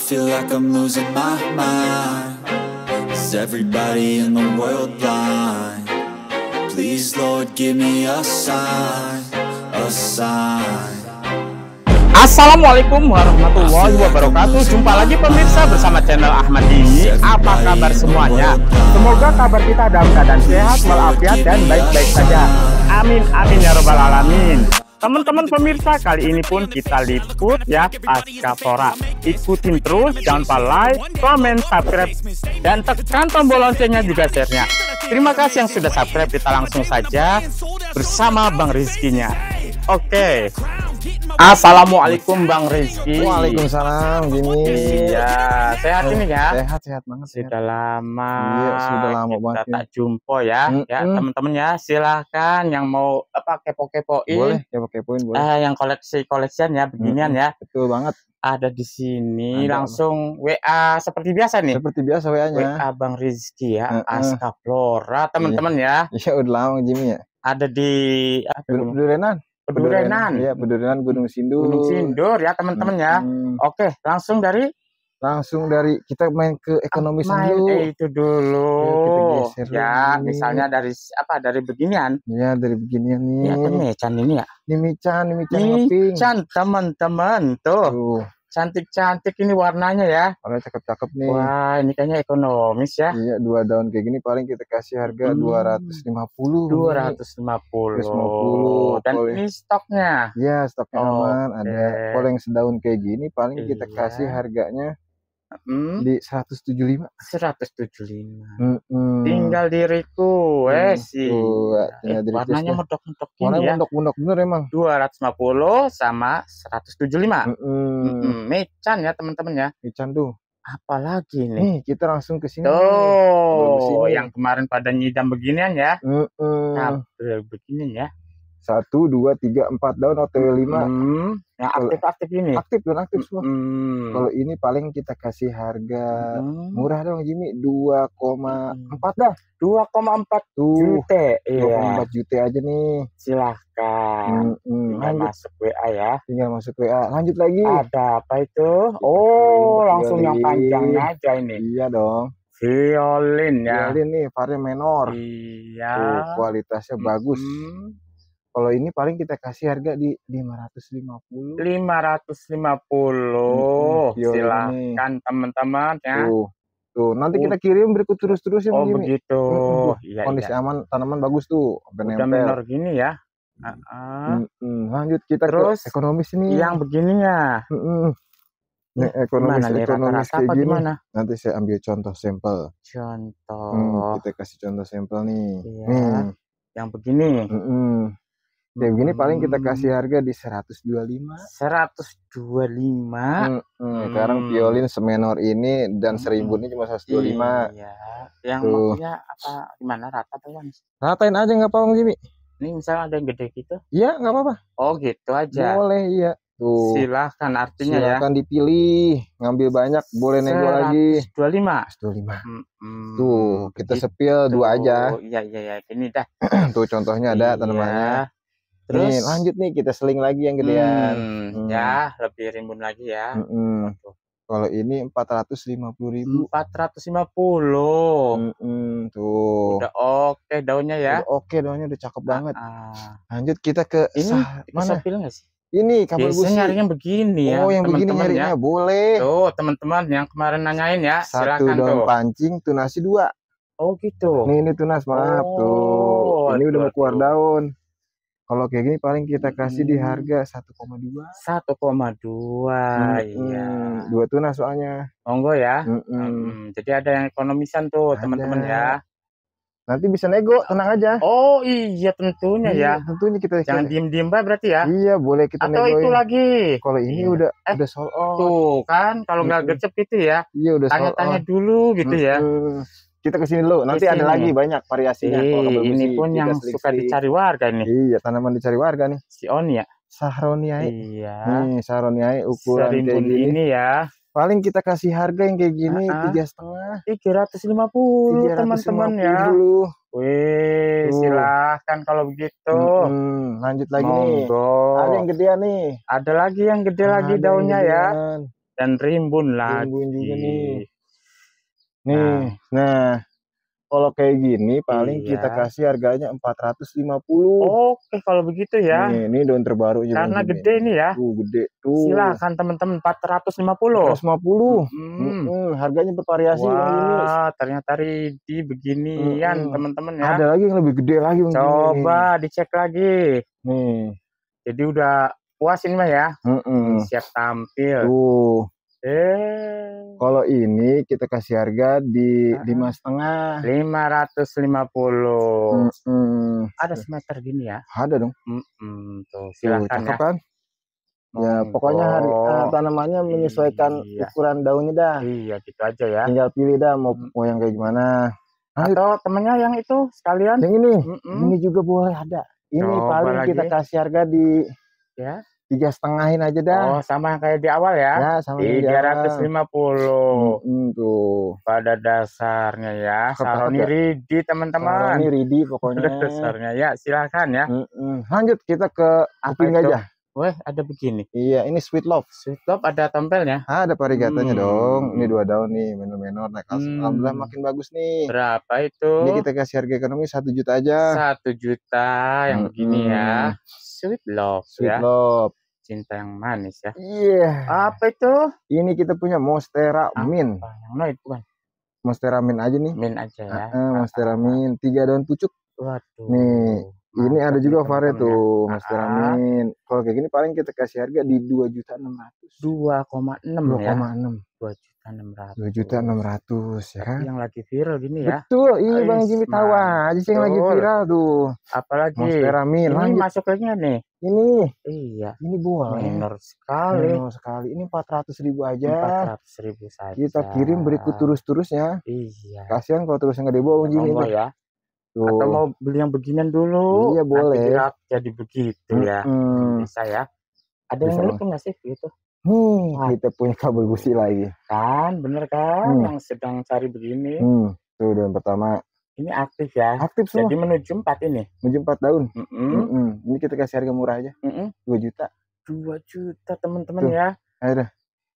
feel like I'm losing my mind. Is everybody in the world blind? Please Lord give me a sign A sign. Assalamualaikum warahmatullahi wabarakatuh. Jumpa lagi pemirsa bersama channel Ahmad Dini. Apa kabar semuanya? Semoga kabar kita dalam keadaan sehat, walafiat, dan baik-baik saja. Amin, amin ya robbal alamin Teman-teman pemirsa, kali ini pun kita liput ya Pasca Flora. Ikutin terus, jangan lupa like, comment, subscribe, dan tekan tombol loncengnya juga share-nya. Terima kasih yang sudah subscribe, kita langsung saja bersama Bang Rizkinya. Oke. Assalamualaikum Bang Rizky. Waalaikumsalam Jimmy. Iya, sehat ini ya. Sehat sehat banget. Sehat. Sudah lama. Iya, sudah lama kita banget. tak jumpa ya. Mm Ya, -mm. teman-teman ya, silahkan yang mau apa kepo-kepoin. Boleh, coba kepoin boleh. Eh, yang koleksi-koleksian ya, beginian ya. Betul banget. Ada di sini Ada, langsung WA seperti biasa nih. Seperti biasa WA-nya. WA Bang Rizky ya, Mm-mm. Aska Flora, teman-teman ya. Iya, udah lama Jimmy ya. Ada di itu? Pedurenan. Iya, Pedurenan Gunung Sindur. Gunung Sindur ya, teman-teman ya. Oke, langsung dari Langsung dari kita main ke ekonomi main dulu. eh, itu dulu. Ya, geser Ya, dulu. misalnya dari apa? Dari beginian. Iya, dari beginian nih. Ya, kan mecan ini ya. Ini Mican, ini Mican. Mican teman-teman tuh. Tuh, Cantik-cantik ini warnanya ya. warnanya cakep-cakep nih. Wah, ini kayaknya ekonomis ya. Iya, dua daun kayak gini paling kita kasih harga Hmm. 250. 250. 250, Dan boleh. ini stoknya Iya, stoknya Oke. aman. Ada kalau yang sedaun kayak gini paling kita Iya. kasih harganya hmm, di 175. 175. Mm-mm. Tinggal diriku, eh sih. Eh, warnanya ya. medok-medok Warna ini ya. mundok-mundok bener emang. 250 sama 175. Mm-mm. Mm-mm, Mecan ya teman-teman ya. Ican tuh. Apalagi nih. Nih, kita langsung ke sini. Tuh, sini. yang kemarin pada nyidam beginian ya. Mm-mm. Kabel beginian ya. Satu, dua, tiga, empat daun OTW 5. Hmm, yang Kalau- aktif-aktif ini. Aktif dan aktif semua. Hmm. Kalau ini paling kita kasih harga Hmm. murah dong Jimmy 2,4 dah 2,4 tuh juta. Iya, 2,4 juta aja nih silahkan. Mm-mm. Tinggal lanjut masuk WA ya. tinggal masuk WA lanjut lagi Ada apa itu? Oh, langsung yang panjangnya aja ini. iya dong Violin ya. violin nih varian menor Iya. tuh kualitasnya bagus Hmm. Kalau ini paling kita kasih harga di 550 550. Mm-mm, violin Silahkan teman-teman ya. tuh tuh nanti Oh. kita kirim berikut terus terusin Oh begini begitu. Mm-mm. Iya, kondisi iya. aman tanaman bagus tuh Udah minor gini ya. Ah, Mm-mm. lanjut kita Terus, ke ekonomis ini Yang begininya. Mm-mm. Nih, ekonomis nih ekonomis rata-rata kayak apa gini. gimana? Nanti saya ambil contoh sampel. Contoh Hmm, kita kasih contoh sampel nih. Iya. Nih, yang begini. mm-mm. Kayak begini paling kita Hmm. kasih harga di 125. 125. Mm-mm. Sekarang Hmm. violin semenor ini dan Hmm. seribu ini cuma 125. Iya. Yang Tuh. maksudnya apa gimana rata tuh Bang? Ratain aja nggak apa-apa Jimmy? Ini misalnya ada yang gede gitu. Iya nggak apa-apa. Oh gitu aja. Boleh iya. Tuh. Silahkan artinya ya. Silakan dipilih, ngambil banyak, boleh nego lagi. 125. 125. Mm-mm. Tuh, kita Begitu. sepil dua aja. Iya iya iya. Ini dah. Tuh contohnya ada Iya. tanamannya. Terus Nih, lanjut nih kita seling lagi yang gedean. Hmm, Hmm. Ya, lebih rimbun lagi ya. Mm-mm. Tuh. Kalau ini 450.000. 450. Mm-mm, tuh. Udah oke daunnya ya. Udah oke daunnya udah cakep banget. Ah, Lanjut kita ke ini sah- mana? pilih nggak sih? Ini kabel Biasanya busi. nyarinya begini ya. Oh, yang begini teman-teman nyarinya ya. boleh. Tuh, teman-teman yang kemarin nanyain ya, Satu silakan daun tuh. pancing, tunasi dua. Oh, gitu. Nih ini tunas maaf Oh, tuh. Ini udah mau keluar aduh. daun. Kalau kayak gini paling kita kasih di Hmm. harga 1,2. 1,2. Mm-mm, Iya. Dua tunas soalnya. Monggo ya. Mm-mm. Hmm, jadi ada yang ekonomisan tuh, teman-teman ya. Nanti bisa nego, tenang aja. Oh, iya tentunya ya. Iya, tentunya kita Jangan diem-diem Mbak, berarti ya. Iya, boleh kita Atau itu negoin. lagi. Kalau ini Iya. udah Eh, udah sold out. Tuh kan, kalau nggak gercep itu ya, Iya, udah tanya-tanya dulu gitu ya. Kita ke sini dulu. Nanti ada lagi banyak variasinya. Kalau ini pun yang suka dicari warga nih, Iya, tanaman dicari warga nih. si Oni ya. Sahroniae. Iya. Nih, Sahroniae ukuran kayak Serimbun gini. ini ya. Paling kita kasih harga yang kayak gini Ah, ah. tiga setengah, 350 teman-teman ya. Wih, Tuh. silahkan kalau begitu. Mm-mm. Lanjut lagi nih. Monggo. Ada yang gedean nih. Ada lagi yang gede lagi Ada yang daunnya ya. dan rimbun lagi. Rimbun juga nih. Nih, nah, kalau kayak gini paling kita Iya. kasih harganya 450. Oke, kalau begitu ya. Nih, ini daun terbaru juga. Karena gede nih ya. Tuh, gede. Tuh. Silakan teman-teman 450. 150. Hmm. Mm-mm, harganya bervariasi. Wah, ternyata Ridi beginian Mm-mm. teman-teman ya. Ada lagi yang lebih gede lagi Jimmy. Coba dicek lagi. Nih. Jadi udah puas ini mah ya. Mm-mm. Siap tampil. Tuh. Eh, Kalau ini kita kasih harga di lima setengah. 550. Mm-mm. Ada semeter gini ya. Ada dong. Mm-mm, tuh, Tuh, silakan cakep ya. kan? Ya, pokoknya hari, eh, tanamannya menyesuaikan Iya. ukuran daunnya dah. Iya, gitu aja ya. Tinggal pilih dah mau Mm. mau yang kayak gimana. Lanjut. Atau temennya yang itu sekalian. Yang ini, Mm-mm. ini juga boleh ada. Ini Coba paling kita lagi. kasih harga di Ya. Tiga setengahin aja dah. Oh, sama kayak di awal ya. ya sama ini dah. 350 Mm-mm, tuh. pada dasarnya ya. Saroni. Ridi teman-teman. Ini ready pokoknya. Pada dasarnya ya, silakan ya. Mm-mm. Lanjut kita ke Apa kuping itu? gajah. Weh, ada begini. Iya, ini sweet love. Sweet Love ada tompelnya. Ada parigatanya Hmm. dong. Ini dua daun nih, menor-menor. Nah, kalau Hmm. alhamdulillah makin bagus nih. Berapa itu? Ini kita kasih harga ekonomi satu juta aja. Satu juta yang begini ya. Sweet Love Sweet ya. love. Cinta yang manis ya. Iya. Apa itu? Ini kita punya Monstera Apa? Min. Yang noid bukan? Monstera Min aja nih. Min aja ya. Ah, ah, Monstera Min. Tiga daun pucuk. Waduh. Nih, Ini ada juga Vare teman-teman ya. tuh. Ah, Monstera ah. Min. Kalau kayak gini paling kita kasih harga di dua juta enam ratus. 2,6 Dua ya. koma enam. 2 juta 600. Dua juta enam ratus ya kan? Yang lagi viral gini ya. Betul, iya Bang Jimmy tahu aja sih yang lagi viral tuh. Apalagi Monstera Min. ini Lanjut. masuk lagi nih? Ini, Iya. ini boleh. Minor sekali. Minor sekali. Ini empat ratus ribu aja. 400 ribu saja. Kita kirim berikut terus-terusnya. Iya. Kasihan kalau terusnya nggak dibawa Bang Jimmy Monggo ya. Atau Tuh. mau beli yang beginian dulu. Iya, boleh. Nanti jadi begitu ya. Mm-mm. Bisa ya. Ada Bisa, yang nggak sih gitu? Wah. kita punya kabel busi lagi. Kan, bener kan? Hmm. Yang sedang cari begini. Hmm, tuh daun pertama Ini aktif ya. aktif semua, Jadi menuju empat ini. menuju empat daun. Mm-mm. Mm-mm. Ini kita kasih harga murah aja, Mm-mm. 2 juta. 2 juta teman-teman Tuh. ya. Ayo dah,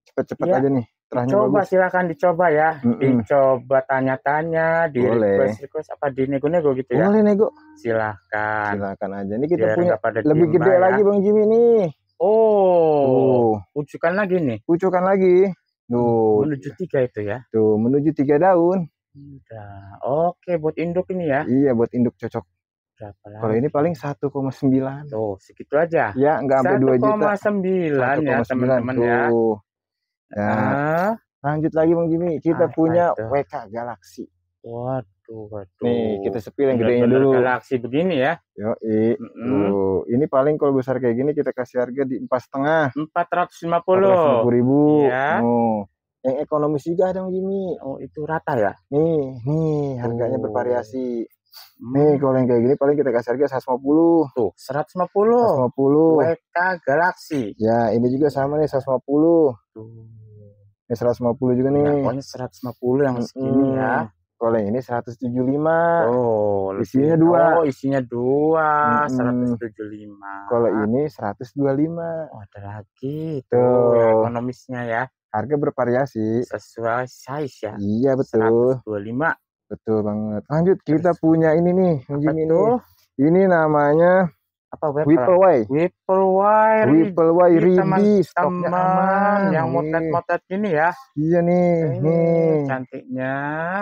cepet-cepet Iya. aja nih. Terahnya Coba bagus. silakan dicoba ya. Mm-mm. Dicoba tanya-tanya, di Boleh. request request apa di nego-nego gitu ya. Boleh nego, Silahkan. silakan aja. Ini kita Biar punya pada lebih gede ya. lagi Bang Jimmy nih. Oh, Tuh, ujukan lagi nih. pucukan lagi. Tuh, Menuju tiga itu ya. tuh menuju tiga daun. Udah. Oke, buat induk ini ya. Iya, buat induk cocok. Berapa lagi? Kalau ini paling 1,9. Tuh, segitu aja. Ya, nggak sampai 2 juta. 1,9 ya 1,9 teman-teman ya. Ya, Ah, lanjut lagi Bang Jimmy. Kita Apa punya itu? WK Galaxy. waduh, waduh. Nih, kita sepil yang gedenya dulu. Galaksi begini ya. Yo, Mm-mm. Tuh, ini paling kalau besar kayak gini kita kasih harga di empat setengah, 450. ribu. Iya. Oh, yang ekonomis juga dong Jimmy. Oh, itu rata ya? Nih, nih harganya Oh. bervariasi. Hmm, Nih kalau yang kayak gini paling kita kasih harga 150, tuh 150. 150. WK Galaxy. Ya, ini juga sama nih 150. Tuh. Ini 150 juga nih. pokoknya 150 yang segini Mm-mm. ya. Kalau yang ini 175. Oh, lebih- Isinya dua. Oh, isinya dua, Mm-mm. 175. Kalau ini 125. Oh, ada lagi Tuh. tuh ekonomisnya ya. Harga bervariasi. Sesuai size ya. Iya betul, 125. betul banget. Lanjut kita punya ini nih, Apa nih. Ini namanya Apa web? Whipplewire. Whippleway Ini Ribi, stoknya aman. yang Nih. motret-motret gini ya. Iya nih, Eh, nih. cantiknya.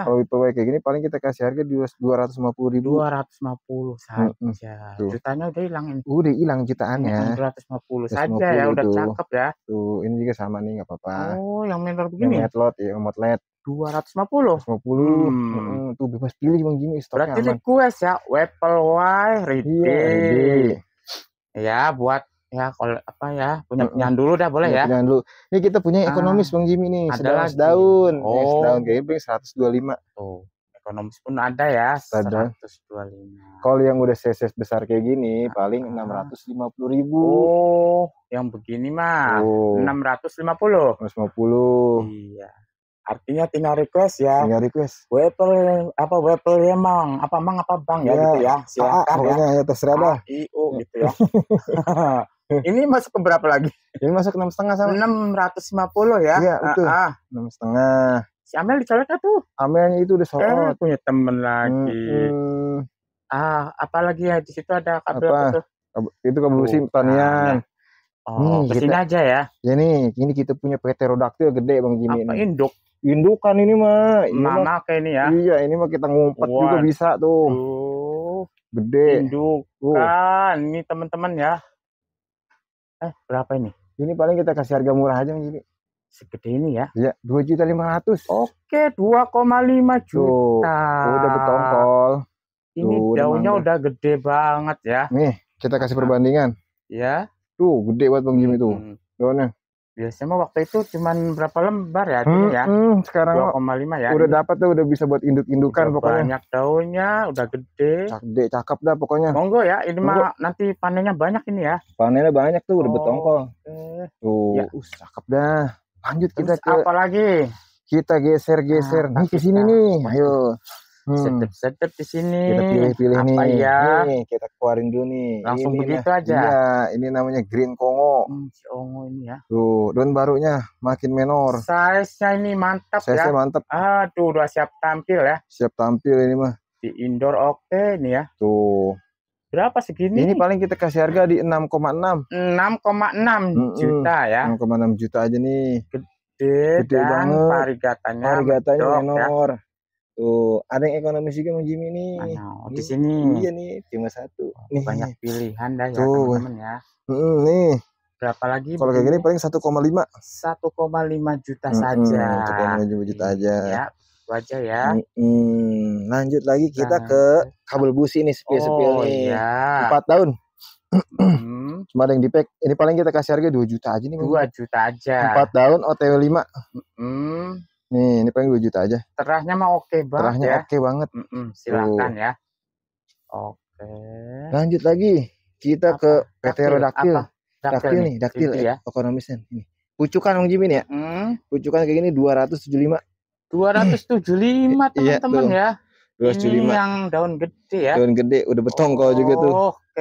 Kalau Whippleway kayak gini paling kita kasih harga di 250 ribu. 250 Mm-mm. saja. Tuh. Jutanya udah hilang ini. Udah hilang cutaannya. 250 saja 250 ya, udah tuh. cakep ya. Tuh, ini juga sama nih, nggak apa-apa. Oh, yang Yang begini metlot, ya, motlet 250. 150. Hmm. Mm-mm, Tuh bebas pilih Bang Jimmy, stoknya Berarti aman. request ya, Whipplewire Ready. Iya, ready. Ya, buat ya kalau apa ya, punya punyaan dulu dah boleh ya. Jangan dulu. Ini kita punya Ah, ekonomis Bang Jimmy nih, ada sedaun. Yang Oh. sedaun gini 125. Tuh, ekonomis pun ada ya, Ada. 125. Kalau yang udah CC besar kayak gini, paling Ah. 650 ribu. Oh, yang begini mah Tuh, 650. 150. Iya. Artinya tinggal request ya. Tinggal request. Wepel apa Wepel emang apa mang apa bang ya, Ya, gitu ya. Silakan ya. ya terserah dah. I, U gitu ya. Ini masuk ke berapa lagi? Ini masuk enam setengah sama 650 ya. Iya, betul. Ah, ah. enam setengah. Si Amel dicolek tuh. Amelnya itu udah sold Eh, punya temen lagi. Ah, apalagi ya di situ ada kabel Apa? apa tuh? Kab- Itu kabel Bukan, pertanian. Oh, Nih, ke sini kita- aja ya. Ya nih, ini kita punya pterodactyl gede Bang Jimmy Apa induk? Indukan ini mah. Ini Mama kayak ini ya. Iya, ini mah kita ngumpet juga Waduh. bisa tuh. Tuh, Gede. induk Tuh. kan. Ini teman-teman ya. Eh, berapa ini? Ini paling kita kasih harga murah aja Jimmy. Segede ini ya. Iya, dua juta lima ratus. Oke, 2,5 Tuh, juta. udah betongkol. Ini Tuh, daunnya udah gede banget ya. Nih, kita kasih perbandingan. Ya. Tuh, gede banget Bang Jimmy tuh. Hmm. Daunnya. Biasanya mah waktu itu cuman berapa lembar ya ini ya? Hmm, sekarang mah 2,5 ya. udah dapat tuh, udah bisa buat induk-indukan pokoknya. Banyak daunnya, udah gede. Gede, cakep dah pokoknya. Monggo ya, ini Monggo. mah nanti panennya banyak ini ya. Panennya banyak tuh, udah Oh, betongkol. Oke. Tuh, Ya. us, cakep dah. Lanjut kita Terus ke apa lagi? kita geser-geser Nah, nih ke sini kita- nih. Ayo. Hmm, Sedep-sedep di sini. kita pilih-pilih nih. ya? Nih, kita keluarin dulu nih. Langsung Ini begitu nah- aja. Iya, ini namanya Green Kongo. Hmm, si Ongo ini ya. Tuh, daun barunya makin menor. Size-nya ini mantap Saya ya. mantep, Aduh, udah siap tampil ya. siap tampil ini mah. Di indoor oke nih ya. Tuh. Berapa segini? Ini paling kita kasih harga di 6,6. 6,6 Mm-mm. juta ya. 6,6 juta aja nih. Gede, Gede dan banget. varigatanya Harganya medok ya. Tuh, ada yang ekonomis juga Bang Jimmy nih. Oh, di sini Iya nih, cuma satu. Nih. banyak pilihan dah ya teman-teman ya. Mm, nih, Berapa lagi? kalau kayak gini paling 1,5. 1,5 juta Mm-mm, saja. 1,5 juta aja. Ya, itu aja ya. Mm-mm. Lanjut lagi kita Nah. ke kabel busi nih, sepil-sepil oh nih. iya. 4 tahun. Hmm, Cuma ada yang di pack. Ini paling kita kasih harga 2 juta aja nih. Bang. 2 juta aja. 4 tahun OTW 5. Hmm, Nih, ini paling 2 juta aja. terahnya mah oke banget Terahnya ya. oke banget. Mm-mm, silakan ya. Oke. Lanjut lagi. Kita Apa? ke Daktil, Pterodactyl. apa? Daktil nih, daktil Itu ya. ekonomisnya. Ini. Pucukan Bang Jimmy nih ya. Hmm, Pucukan kayak gini 275. 275 Iya, teman-teman ya. Ini 275. yang daun gede ya. Daun gede udah betongkol juga tuh.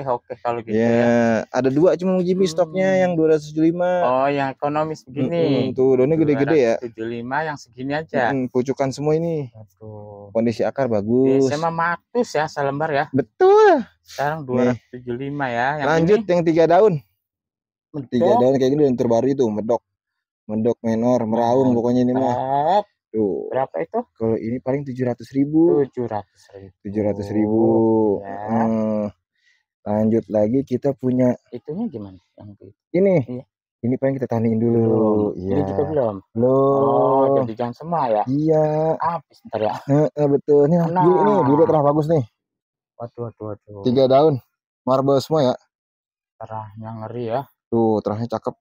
Oke, oke kalau gitu ya, ya. ada dua cuma Bang Jimmy Hmm. stoknya yang 275. Oh, yang ekonomis begini. tuh daunnya gede-gede ya. 75 yang segini aja. Mm, pucukan semua ini. Aduh. Kondisi akar bagus. Biasanya matus ya selembar ya. Betul. Sekarang Nih. 275 ya. Yang Lanjut ini yang tiga daun. Tiga medok, daun kayak gini yang terbaru itu medok. Medok menor, meraung pokoknya ini mah. Tuh. Berapa itu? Kalau ini paling 700 ribu. 700 ribu. 700 ribu. Ya. Hmm. Lanjut lagi kita punya Itunya gimana? Yang ini. Iya. Ini paling kita tanin dulu. Belum. Iya. Ini juga belum. Belum. Oh, jadi jangan semua ya. Iya. Habis ntar ya. Heeh, betul. Ini Nah. dulu nih, dulu terah bagus nih. Waduh, waduh, waduh. Tiga daun. Marble semua ya. Terahnya ngeri ya. Tuh, terahnya cakep.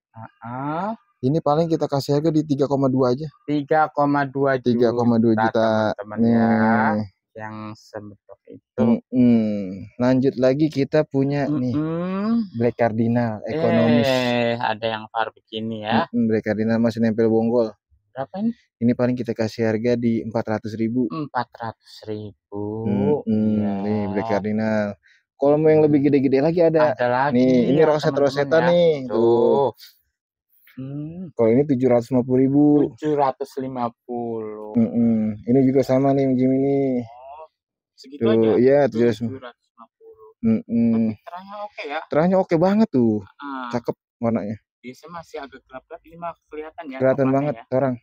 Ah, Ini paling kita kasih harga di 3,2 aja. 3,2 3,2 juta juta. teman-teman Nih. Ya. Yang semedok itu. Mm-mm. Lanjut lagi kita punya nih Mm-mm. Black Cardinal ekonomis. Eh, ada yang par begini ya. Mm-mm, Black Cardinal masih nempel bonggol. Berapa ini? Ini paling kita kasih harga di 400 ribu. 400 ribu. Mm-mm, Nih Black Cardinal. Kalau mau yang lebih gede-gede lagi ada. Ada lagi. Nih, ini ya, roset teman-teman roseta ya. nih. Tuh. Hmm, Kalau ini 750 ribu. 750. Mm-mm. Ini juga sama nih Jim ini. Segitu aja. Tuh, iya Tuh, 750. 750. Mm-mm. Tapi terangnya oke ya. Terahnya oke banget tuh. Ah, Cakep warnanya. biasanya masih agak gelap-gelap ini mah kelihatan ya. Kelihatan banget ya. orang.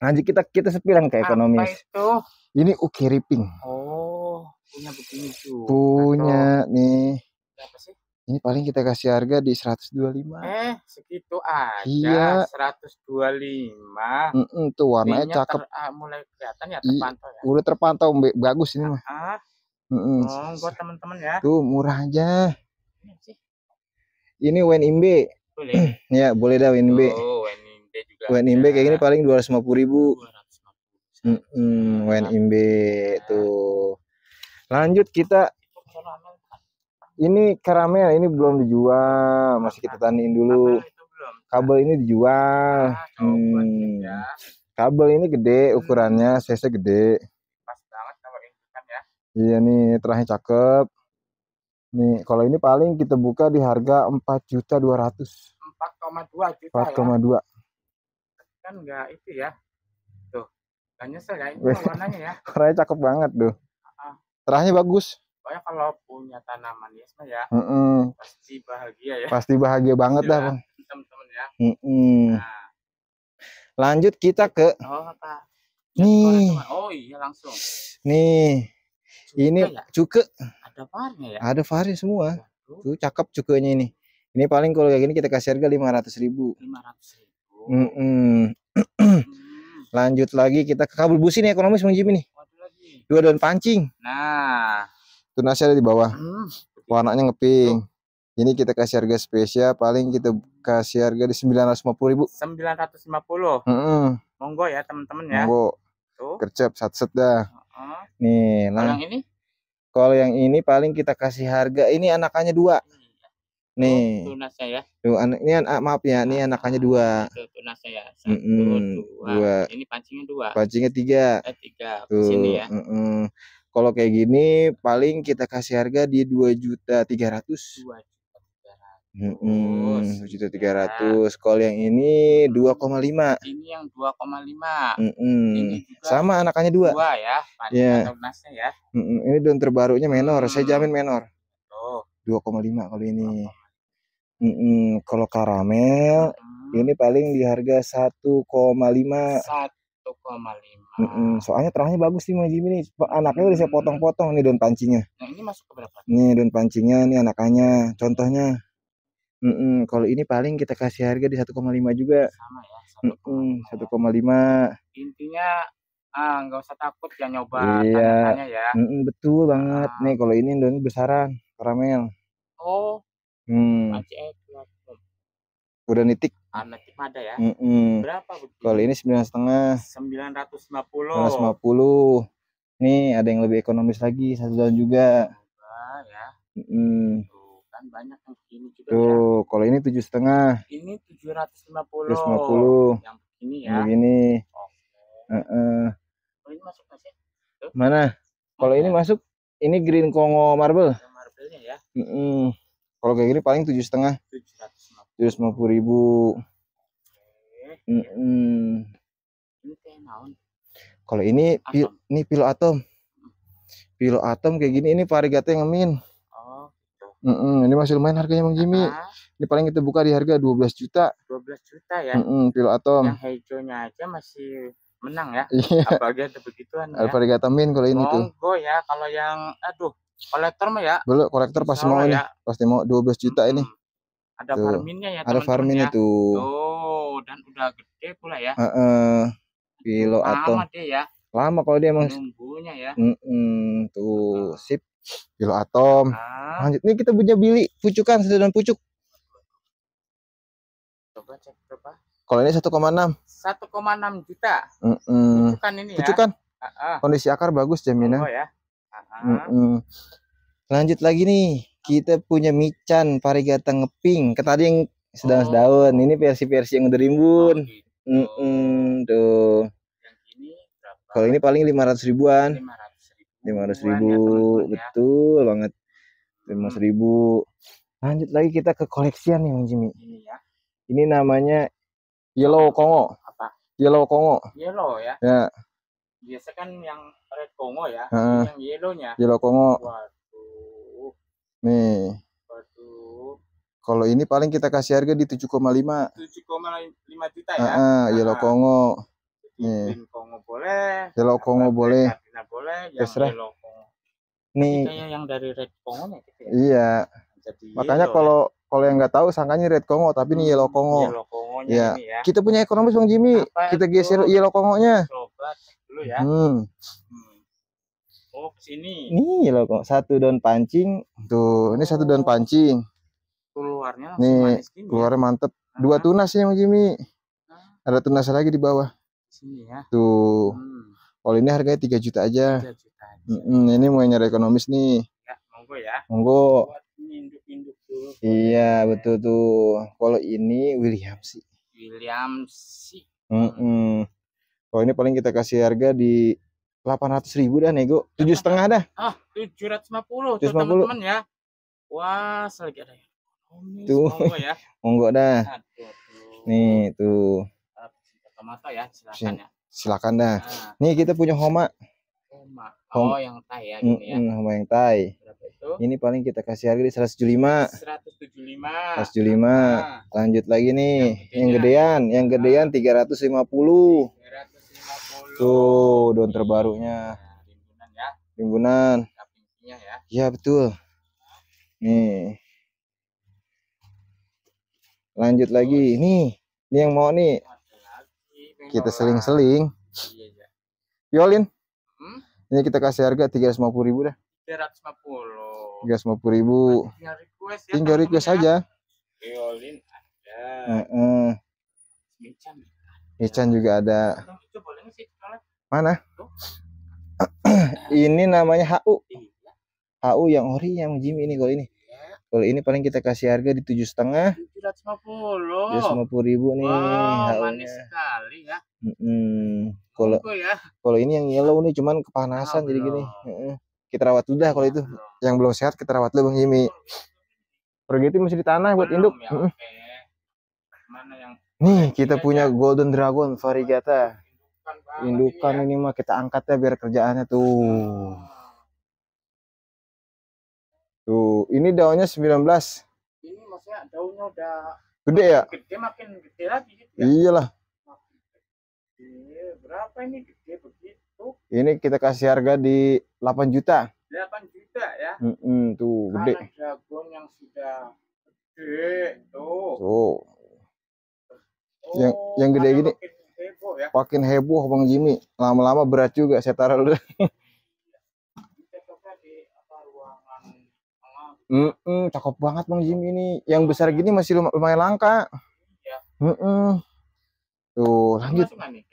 Lanjut kita kita sepilan ke Apa ekonomis. itu? Ini uki ripping. Oh, punya begini juga. Punya nih. Tuh. Berapa sih? Ini paling kita kasih harga di 125. Eh, segitu aja. Iya. 125. Mm-mm, tuh warnanya cakep. ter- ah, mulai kelihatan ya terpantau ya. Udah terpantau bagus ini mah. Ah, Mm-mm. oh, buat teman-teman ya. Tuh murah aja. Ini sih Ini WNIMB. boleh. Ya, boleh dah WNIMB. Oh, WNIMB juga. WNIMB kayak gini paling 250 ribu. 250. Mm-mm, WNIMB tuh. Lanjut kita Itu kalau Amel kan. Ini karamel ini belum dijual, masih kita taniin dulu. Kabel ini dijual. Ah, Hmm. ya. Kabel ini gede ukurannya, size gede. Pas banget kalau ini kan ya. Iya nih, terahnya cakep. Nih, kalau ini paling kita buka di harga empat juta dua ratus. 4,2 juta Empat ya. koma dua. Kan enggak itu ya. Tuh. Gak nyesel ya ini warnanya ya. Warnanya cakep banget tuh. Ah. Terahnya bagus. Pokoknya kalau punya tanaman mah ya Mm-mm. pasti bahagia ya. Pasti bahagia banget dah, Iya. Bang. Teman-teman ya. Mm-mm. Nah, Lanjut kita ke oh apa? nih. Oh iya langsung. Nih, ini Suka ya? cuke ada varnya ya. ada vari semua. Tuh, Tuh cakep cukenya ini. Ini paling kalau kayak gini kita kasih harga 500.000 ribu. 500 ribu. Mm-mm. Hmm, Lanjut lagi kita ke kabel busi nih ekonomis Bang Jimmy nih. Dua daun pancing. Nah, Tunasnya ada di bawah. hmm, Warnanya ngeping. Ini kita kasih harga spesial paling kita kasih harga di 950.000 ribu. 950. Mm-mm. Monggo ya teman-teman ya. Monggo Tuh. gercep sat set dah. Heeh. Nih, Kalau lah. yang ini? Kalau yang ini paling kita kasih harga ini anakannya dua. Nih, Oh, tunasnya ya. tuh ini an- ah, maaf ya, ini anakannya dua. Tunasnya ya. Satu, Mm-mm, dua. dua. Ini pancingnya dua. Pancingnya tiga. Eh, tiga. Tuh. sini ya. mm-mm. Kalau kayak gini paling kita kasih harga di dua juta tiga ratus. Dua juta tiga ratus. Dua juta tiga ya. ratus. Kalau yang ini 2,5. Ini yang 2,5. Mm-mm. Ini juga Sama anakannya dua. dua ya. Tunasnya ya. Mm-mm. Ini daun terbarunya menor. Saya Hmm. jamin menor. Tuh. 2,5 kalau ini. Mm-mm. Kalau karamel Hmm, ini paling di harga 1,5. 1,5. Mm-mm. Soalnya terahnya bagus nih Mang Jimmy nih. Anaknya udah saya potong-potong nih daun pancingnya. Nah, ini masuk ke berapa? Nih daun pancingnya nih anakannya. Contohnya. Mm-mm. Kalau ini paling kita kasih harga di 1,5 juga. Sama ya. Mm-mm. 1,5. 1,5. Intinya ah nggak usah takut ya nyoba Iya. tanya-tanya ya. Mm-mm, betul banget. Ah. Nih kalau ini daun besaran karamel. Oh, Hmm. Udah nitik anak iya. Imada ya. Mm -mm. Berapa begitu? Kalau ini sembilan setengah. Sembilan ratus lima puluh. Sembilan lima puluh. Nih ada yang lebih ekonomis lagi satu tahun juga. Nah, ya. Mm -mm. Tuh kan banyak yang begini juga. Ya. Tuh ya. kalau ini tujuh setengah. Ini tujuh ratus lima puluh. Lima puluh. Yang begini ya. Begini. Oke. Okay. Uh -uh. Kalau ini masuk masih? Tuh. Mana? Kalau ini masuk, ini green kongo marble. Marble-nya ya. Mm -mm. Kalau kayak gini paling tujuh setengah. Tujuh ratus 750 ribu puluh ribu. kalau ini pil, ini pilo atom mm. pilo atom kayak gini ini varigate yang amin oh. mm -mm. ini masih lumayan harganya Bang Jimmy ah. ini paling kita buka di harga 12 juta 12 juta ya mm -mm, pilo atom yang hijaunya aja masih menang ya iya. apalagi ada begituan ya varigate kalau ini tuh. Monggo ya kalau yang aduh kolektor mah ya belum kolektor pasti mau ya. ini. pasti mau 12 juta mm -hmm. ini ada Tuh. farminnya ya Ada teman-teman farminnya ya. tuh. Tuh, dan udah gede pula ya. Heeh. Pilo atom. Lama dia ya. Lama kalau dia emang. Nunggunya ya. Mm-mm, tuh sip. Pilo atom. Ah, Lanjut nih kita punya bili pucukan sedan pucuk. coba cek berapa? Kalau ini 1,6. 1,6 juta. Mm-mm. Pucukan ini ya. Pucukan Ah, ah. kondisi akar bagus jaminan. Monggo ya. Ah, ah. Mm-mm. Lanjut lagi nih, kita punya mican variegata ngeping. Tadi yang sedang Oh. daun, ini versi-versi yang udah rimbun. Oh, gitu. Tuh. Yang ini berapa? Kalau ini paling 500 ribuan. 500 ribu. 500 ya, ribu, teman-teman ya. betul banget. 500 ribu. Lanjut lagi kita ke koleksian nih Bang Jimmy. Ini ya. Ini namanya Yellow Kongo. Apa? Yellow Kongo. Yellow ya. Ya, Biasa kan yang red Kongo ya. Yang yellownya. Yellow Kongo. Nih, Waduh. kalau ini paling kita kasih harga di 7,5. 7,5 juta ya. Heeh, Yellow Ah. Kongo. Jadi Nih. Kongo boleh. Yellow Kongo boleh. Boleh. Terserah. yellow Kongo. Nih, kayak yang dari red Kongo nya gitu ya. iya. Jadi Makanya yellow kalau kalau yang nggak tahu sangkanya Red Kongo, tapi ini Yellow ya. Kongo. Yellow Kongonya Iya. ini ya. Kita punya ekonomis Bang Jimmy. Apa Kita itu? geser Yellow Kongonya. Coba dulu ya. Hmm. Hmm. Oh, ke sini. Ini Yellow Kongo. Satu daun pancing. Tuh, ini satu daun Oh. pancing. Keluarnya langsung Nih, manis gini. ya. Keluarnya mantep. Dua tunas ya Bang Jimmy. ah, Ada tunas lagi di bawah. Sini ya. Tuh. Hmm. Kalau ini harganya 3 juta aja. 3 juta aja. Mm-mm, ini mau nyari ekonomis nih. Ya, monggo ya. Monggo. Induk-induk dulu. Iya, betul tuh. Kalau ini William sih. William sih. Mm-mm. Kalau ini paling kita kasih harga di 800 ribu dah nego. Tujuh setengah dah. Ah, 750 tuh 750. teman-teman ya. Wah, selagi ada. Tuh. Monggo ya. Monggo dah. Aduh, aduh. Nih, tuh. Kacamata ya, silakan ya. Silakan dah. Nah, Nih kita punya Homa. Homa. Hom- Oh, yang Thai ya gini ya. Homa yang Thai. Berapa itu? Ini paling kita kasih harga di 175. 175. 175. Nah, Lanjut lagi nih. Yang Yang gedean, yang gedean 350. 350. Tuh, daun terbarunya. Nah, rimbunan ya, kapingnya ya. Ya betul. Nih. Lanjut lagi. Nih. Ini yang mau nih. Ada. Kita seling-seling. Iya, iya. Yolin. Hmm? Ini kita kasih harga 350 ribu dah. 350. 350 ribu. Tinggal request ya. Tinggal request aja. Violin ada. Heeh. Michan. Ican juga ada. Mana? Ini namanya HU. HU yang ori yang Jimmy ini kalau ini. Kalau ini paling kita kasih harga di tujuh setengah, 750. tujuh lima puluh ribu nih Wow, manis sekali ya. Mm-mm. Kalau Monggo ya. kalau ini yang yellow nih cuman kepanasan Ah, jadi gini. Heeh. Kita rawat dulu dah kalau itu. Yang belum sehat kita rawat dulu Bang Jimmy. Pergi masih di tanah buat Belum induk. ya, oke. Mana yang Nih kita punya aja. Golden Dragon variegata. Indukan banget Indukan ini ya. ini mah kita angkat ya biar kerjaannya tuh. Tuh, ini daunnya 19. Ini maksudnya daunnya udah Gede ya? gede makin gede lagi gitu ya. Iyalah. Gede. Berapa ini gede begitu? Ini kita kasih harga di 8 juta. 8 juta ya. Mm-mm, tuh gede. Karena dragon yang sudah gede tuh. Tuh, Yang- Oh, yang gede karena gini. makin heboh ya. makin heboh Bang Jimmy. Lama-lama berat juga saya taruh dulu. Di tengah. Mm-mm, cakep banget Bang Jimmy ini. Yang besar gini masih lum- lumayan langka. Iya. Mm-mm. Tuh, lanjut. Nih?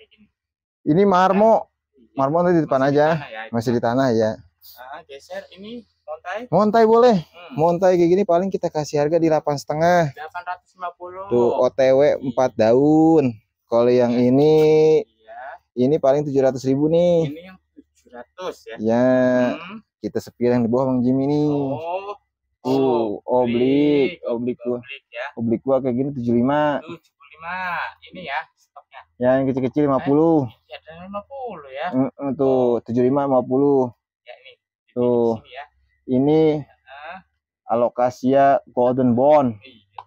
Ini marmo. Iya. Marmo nanti di depan Masih aja. tanah ya, Masih di tanah ya. Ah, geser ini montai. Montai boleh. Hmm. Montai kayak gini paling kita kasih harga di 8 setengah. 850. Tuh OTW 4 daun. Kalau yang ini Iya. ini paling 700 ribu nih. Ini yang 700 ya. Ya, Hmm. kita sepil yang di bawah Bang Jimmy nih. Oh. Tuh, oblik, oblik gua. Oblik ya. Oblik gua kayak gini 75. 75. Ini ya stoknya. Yang kecil-kecil 50. Ya ada 50 ya. Heeh, tuh 75 50. Ya ini. Di Tuh. sini ya. Ini Ah, alokasia golden bond iya.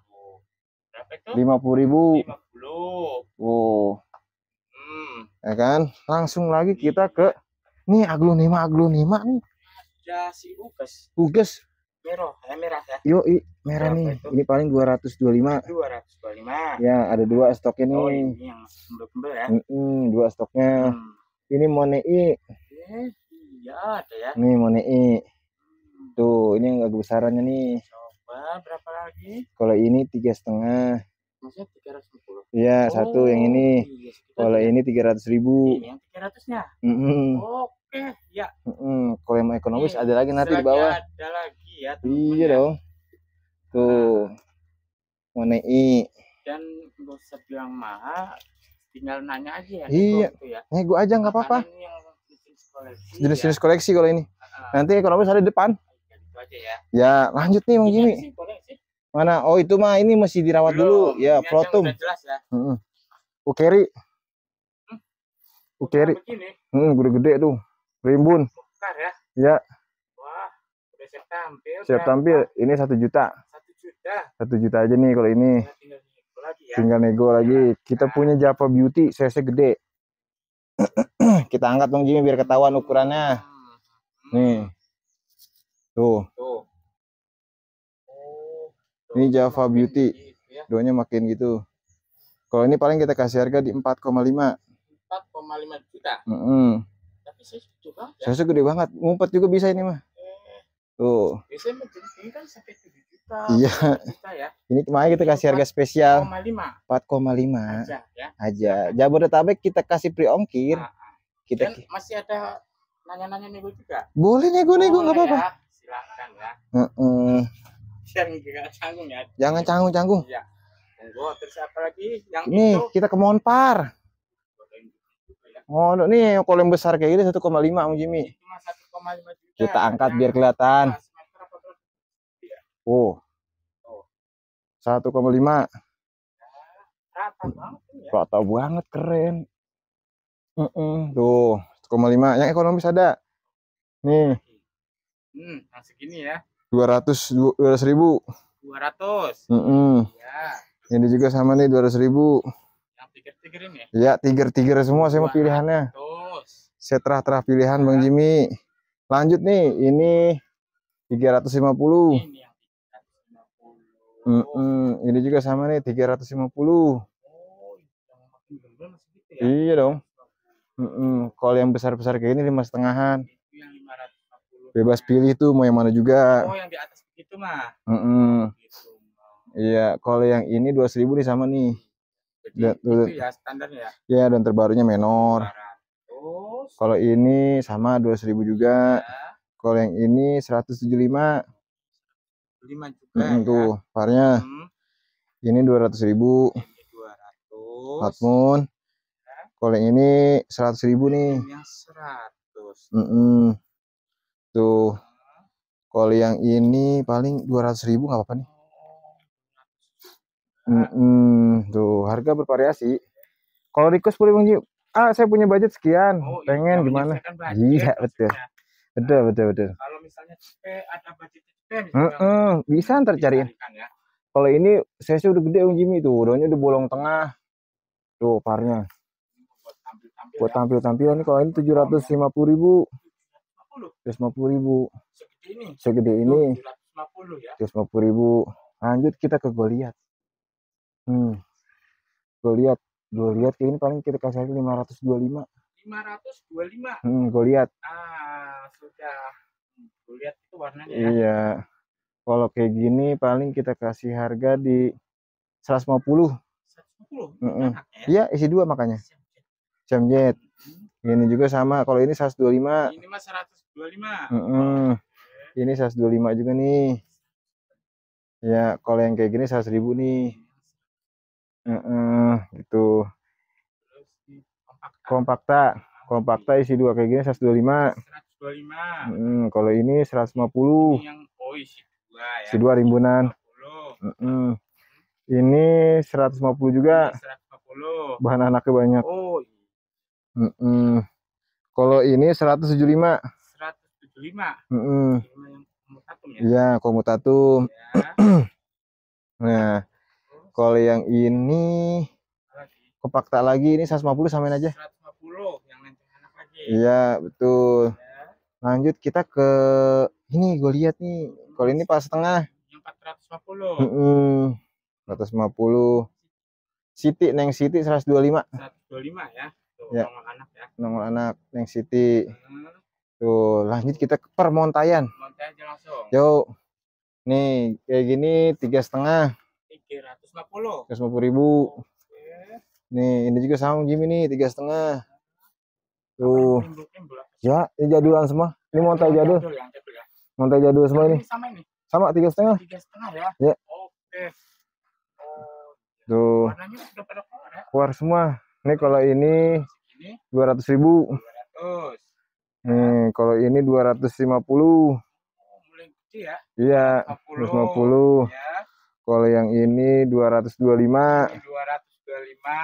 Berapa itu? 50 ribu. 50. Oh, Hmm. ya kan? Langsung lagi kita ke nih aglonema aglonema nih. Ya si Ugas. Tugas. Merah, ya merah ya. Yo, i, merah Berapa nih. itu? Ini paling 225. 225. Ya, ada dua stoknya Oh, nih. ini yang kembel-kembel ya. Mm-mm, dua stoknya. Hmm. Ini Monei. Eh, iya ada ya. Nih Monei. Hmm. Tuh, ini yang agak besarannya nih. Coba berapa lagi? Kalau ini tiga setengah. Maksudnya 350. Iya, satu yang ini. Iya, Kalau ini tiga ratus ribu. ini yang 300-nya. Mm-mm, Oke, ya. mm-mm. Kalau yang mau ekonomis Iya, ada lagi nanti di bawah. Ada lagi ya. Iya ya. dong. Tuh. Monei. Dan nggak usah bilang mahal, tinggal nanya aja ya. Iya. Gitu ya. Nih gua aja nggak apa-apa. Makanan yang jenis koleksi Jenis-jenis ya. koleksi kalau ini. Ah, Nanti ekonomis ada di depan. ya, gitu aja ya. Ya, lanjut nih Bang Ini Jimmy. sih, boleh sih. Mana? Oh, itu mah ini masih dirawat dulu. Belum, Ya, aja protum. udah jelas ya. Heeh. Ukeri. Ukeri. Hmm, gede-gede tuh. Rimbun. mekar ya. Ya, Wah, udah siap tampil. siap tampil. Ini satu juta. Satu juta. Satu juta aja nih kalau ini. Ya, tinggal dihitung lagi ya. Tinggal nego lagi. Kita punya Java Beauty, size gede. Kita angkat Bang Jimmy biar ketahuan ukurannya. Hmm. Nih. Tuh, Tuh. Oh. Ini Java Beauty. gitu ya. daunnya makin gitu. Kalau ini paling kita kasih harga di 4,5. 4,5 juta. Mm Tapi saya banget ya. Size gede banget. Ngumpet juga bisa ini mah. Eh, Tuh. biasanya ini kan sampai 7 juta. Iya. 8 juta ya. Ini kemarin kita kasih harga spesial 4,5 4,5 aja ya. aja. Jabodetabek kita kasih pre ongkir. Ah, ah. Kita Dan masih ada nanya-nanya nego juga. boleh nego-nego nggak Boleh apa-apa. ya. Silakan ya. Enggak canggung ya. Jangan canggung-canggung. Iya. Monggo terus apa lagi? Yang Nih, itu kita ke Monpar. Ya. Oh, nih kalau yang besar kayak gini 1,5 Om Jimmy. Cuma 1,5 juta. Kita angkat biar kelihatan. meter apa berapa? Oh. Oh. 1,5. Rata banget ya. Rata banget keren. Mm-mm, tuh 1,5. Yang ekonomis ada. Nih Hmm, yang segini ya. 200 du- 200 ribu. 200. Mm-mm. Ya, Ini juga sama nih 200 ribu. yang tiger-tiger ini. Ya tiger-tiger semua saya mau 200. pilihannya. Saya terah-terah pilihan Bang Jimmy. Lanjut nih, ini 350. Ini yang 350. Mm-mm. Ini juga sama nih 350. Oh, yang makin gembel masih gitu ya. Iya dong. Mm-mm. Kalau yang besar-besar kayak ini lima setengahan. Itu yang 550. Bebas pilih tuh mau yang mana juga. Oh, yang di atas begitu mah. Mm-mm. Gitu. Iya, kalau yang ini 200.000 nih sama nih. Jadi tuh. itu ya standarnya ya. Ya, dan terbarunya menor. 200. Kalau ini sama 200.000 juga. Ya, Kalau yang ini 175. 5 juga Mm-mm, ya. tuh, parnya. Hmm, Ini 200.000. ini 200. Hatmun. Kalau yang ini 100.000 nih. Ini yang 100. Mm-mm. Tuh. Kalau yang ini paling 200.000 nggak apa-apa nih. Mm-mm. Tuh, harga bervariasi. Kalau request boleh Bang. Ah, saya punya budget sekian. Oh, iya, Pengen gimana? Iya, betul. maksudnya. Betul, betul, betul. Kalau misalnya ada budget cepet Heeh, bisa ntar cariin. ya. Kalau ini saya sih udah gede Bang Jimmy tuh, daunnya udah bolong tengah. Tuh, parnya. Buat tampil-tampil ya. tampil-tampilan nih kalau ini 750.000 ribu, 50 750 ribu. Segede ini. Segede ini 750 ya. 750 ribu. Lanjut kita ke Goliat. Hmm. Goliat. Goliat ini paling kita kasih harga 525. 525. Hmm, Goliat. Ah, sudah. Hmm, lihat itu warnanya ya. Iya. Kalau kayak gini paling kita kasih harga di 150. 150. Mm-mm. Enak ya. Iya, isi dua makanya. Jam jet. Ini juga sama. Kalau ini 125. Ini mah 125. Mm-mm. Ini 125 juga nih. Ya, kalau yang kayak gini 100 ribu nih. Heeh, gitu. Di kompakta Kompakta. Kompakta isi dua kayak gini 125. 125. Mm, kalau ini 150. Ini yang oh isi dua ya. Isi dua rimbunan. 50. Mm-mm. Ini 150 juga. Ini 150. Bahan anaknya banyak. Oh, iya. Mm-mm. Kalau ini 175. 175. Mm-mm. Ini mah yang komutatum ya. Iya, komutatum. Ya. Nah, kalau yang ini Apa lagi? ini 150 samain aja. 150 yang nanti anak lagi. Iya, betul. Ya. Lanjut kita ke ini gue lihat nih. Kalau ini pas setengah. Yang 450. Heeh. 150. Siti Neng Siti 125. 125 ya. Tuh, Ya. nongol anak ya. Nomor anak Neng Siti. Hmm, Tuh, lanjut kita ke permontayan. monte aja langsung. Yuk. Nih, kayak gini tiga setengah, 350. 150 ribu. Oke. Nih, ini juga sama Jimmy nih, tiga setengah. Tuh, ya, ini jadulan semua. Ini montai jadul, jadul ya. montai jadul semua ini. Sama ini. Sama tiga setengah. Tiga setengah ya. Ya. Oke. Oh, Tuh, warnanya sudah pada keluar ya. keluar semua. Nih kalau ini Ini 200 ribu. 200. Nih, kalau ini 250. Oh, mulai gede ya. Iya, 50. 250. Ya. Kalau yang ini 225. Ini 225.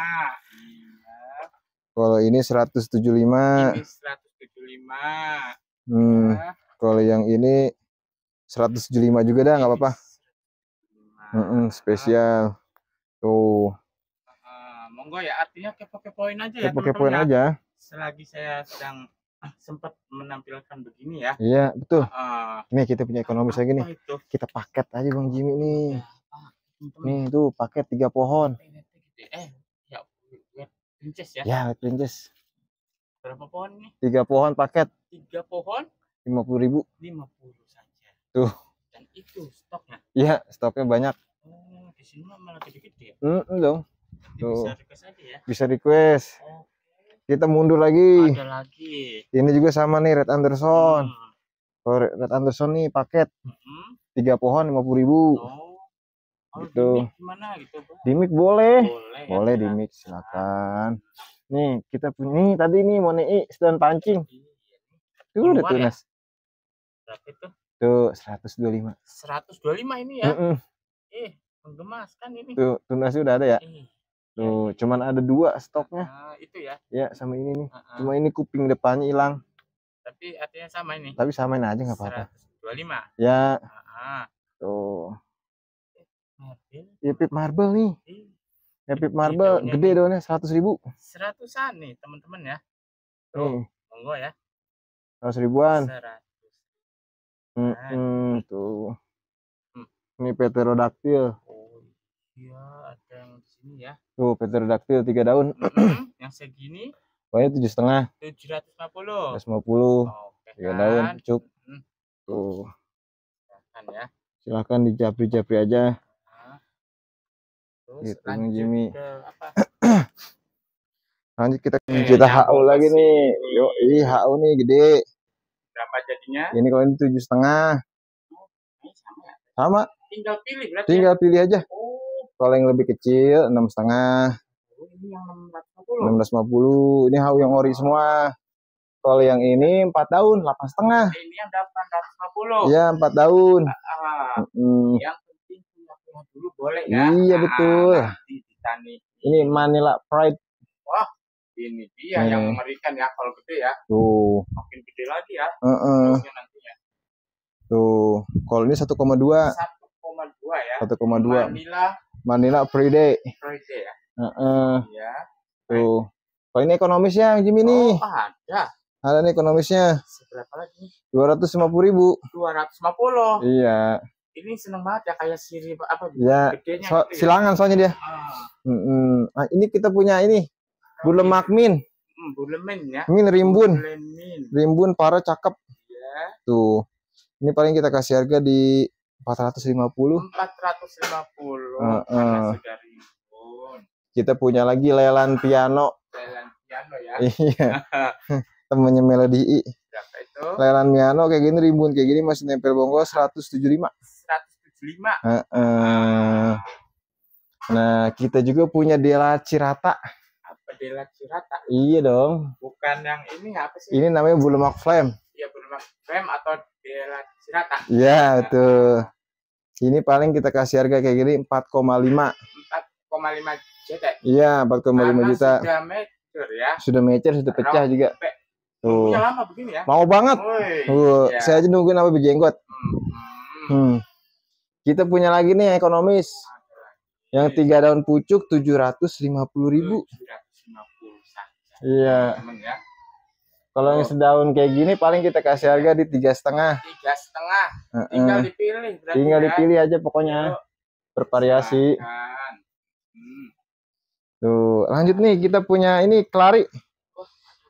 Iya. Kalau ini 175. Ini 175. Hmm, Ya. kalau yang ini 175 juga dah, nggak apa-apa. 175. Mm-mm, spesial. Tuh, Ah, monggo ya artinya kepo-kepoin aja ya kepo-kepoin ya. aja. Selagi saya sedang sempat menampilkan begini ya. Iya, betul. Ah, Nih kita punya ekonomis lagi nih. itu? Kita paket aja Bang Jimmy nih. Ya, ah. Nih tuh paket tiga pohon. Eh, ya, princess ya. Ya, Princess. Berapa pohon nih? Tiga pohon paket Tiga pohon, 50.000 ribu. 50 saja. Tuh. Dan itu stoknya. Iya, stoknya banyak. Oh, di sini malah gede-gede ya. Mm dong. Tuh. bisa request aja ya. Bisa request. Oke. Kita mundur lagi. Ada lagi. Ini juga sama nih Red Anderson. Hmm. Kalau Red Anderson nih paket Hmm. tiga pohon 50.000 ribu. Oh. Oh, Gitu. gimana gitu, Bang? Di mix boleh. Boleh. ya, Boleh di Bang? mix silakan. Nih, kita punya nih tadi nih mau nei stand pancing. Iya. Tuh udah Keluar ya? tunas. Berapa itu? Tuh 125. 125 ini ya. Mm-mm. Eh, menggemaskan ini. Tuh tunasnya udah ada ya. Eh, Tuh cuman ada dua stoknya. nah, itu ya. Ya sama ini nih. Heeh. Cuma ini kuping depannya hilang. Tapi artinya sama ini. Tapi samain aja nggak apa-apa. 125. Ya Heeh. tuh. Mobil. Ya pip marble nih. Ya pip marble daunnya gede daunnya 100 ribu. seratusan nih teman-teman ya. Tuh, Nih monggo ya. 100 ribuan. Seratus. Mm-mm, tuh. Hmm. Ini pterodactyl. Oh iya, ada yang di sini ya. Tuh pterodactyl tiga daun. Mm-mm, yang segini Pokoknya tujuh setengah. 750. 150. Oke Tiga daun kan. cukup. Hmm, Tuh. silakan ya. Silahkan dijapri-japri aja. Nah. Terus Gitu, lanjut Jimmy. ke apa? Lanjut kita Eh, nyambung HU lagi nih. Yo, ini HU nih gede. Berapa jadinya? Ini kalau ini tujuh setengah. Ini sama ya. Sama. Tinggal pilih berarti. Tinggal pilih aja. Ya? Oh, Kalau yang lebih kecil enam setengah, oh, ini yang 650. 1650. Ini HU yang ori semua. Kalau yang ini empat daun, delapan setengah. Ini yang 850. Iya empat daun. Ah, Mm. yang penting punya dulu boleh ya. Iya, Nah, betul. Nanti. Ini Manila Pride. Ini dia yang Hmm. mengerikan ya kalau gede ya. Tuh. Makin gede lagi ya. Heeh. daunnya nantinya. Tuh. Kalau ini 1,2. 1,2 ya. 1,2. Manila Manila Friday. Friday ya. Heeh. Iya. Tuh. Kalau ini ekonomis ya, Jimmy nih. Oh, ada. Ada nih ekonomisnya. Seberapa lagi? 250 ribu. 250. Iya. Ini seneng banget ya kayak siri apa Ya. gedenya So, gitu ya. silangan soalnya dia. Ah, Mm-mm. Nah, ini kita punya ini. Bule makmin. hmm, bulemen ya. Min rimbun. Bulemin. Rimbun para cakep. Ya. Tuh. Ini paling kita kasih harga di 450. 450. Heeh. Karena sudah rimbun. Kita punya lagi lelan piano. Jalan piano ya. Iya. Temennya Melody I. Berapa itu? Lelan piano kayak gini rimbun kayak gini masih nempel bonggol 175. 175. Heeh. Nah, kita juga punya Dela Cirata. Apa Dela Cirata? Iya dong. Bukan yang ini apa sih? Ini namanya Bulemak Flame. Iya bernama Frame atau Dela Cirata. Iya, tuh. Ini paling kita kasih harga kayak gini 4,5. 4,5 juta. Iya, 4,5 juta. Sudah mature ya. Sudah mecer, sudah pecah Round juga. Tuh. Punya lama begini ya. Mau banget. Woi. Tuh, iya. saya aja nungguin apa berjenggot. Hmm. Hmm. Kita punya lagi nih ekonomis. Yang tiga daun pucuk 750 ribu. 750 saja. Iya. Temen ya. Kalau yang sedaun kayak gini paling kita kasih harga di tiga setengah. Tiga setengah. Tinggal dipilih. berarti Tinggal ya. dipilih aja pokoknya. Bervariasi. Hmm. Tuh, lanjut nih kita punya ini kelari.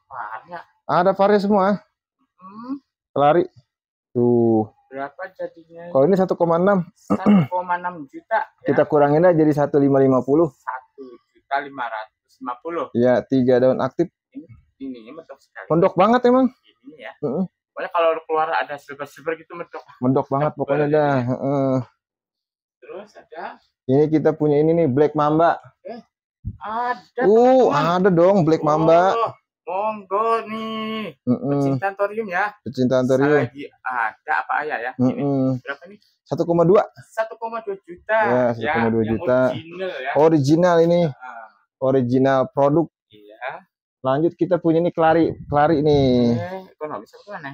Banyak. Ada varia semua. Hmm. Kelari. Tuh. Berapa jadinya? Kalau ini 1,6 1,6 juta. Ya. kita kurangin aja jadi 1550. 1 juta 550. Ya, tiga daun aktif. Ini medok sekali. Mendok banget emang. Ini ya. Heeh. Pokoknya kalau keluar ada silver-silver gitu medok. Mendok banget pokoknya dah. ya. Heeh. Terus ada Ini kita punya ini nih Black Mamba. ada Uh, teman-teman. ada dong Black Mamba. Oh, monggo nih. Heeh. Pecinta Torium ya. Pecinta antorium. Lagi ada apa aja ya? Ini Heeh. berapa nih? 1,2 1,2 juta. Ya, 1,2 yang juta. Original ya. original ini. Ah, Original produk. iya. Lanjut kita punya nih kelari. Kelari nih. Eh?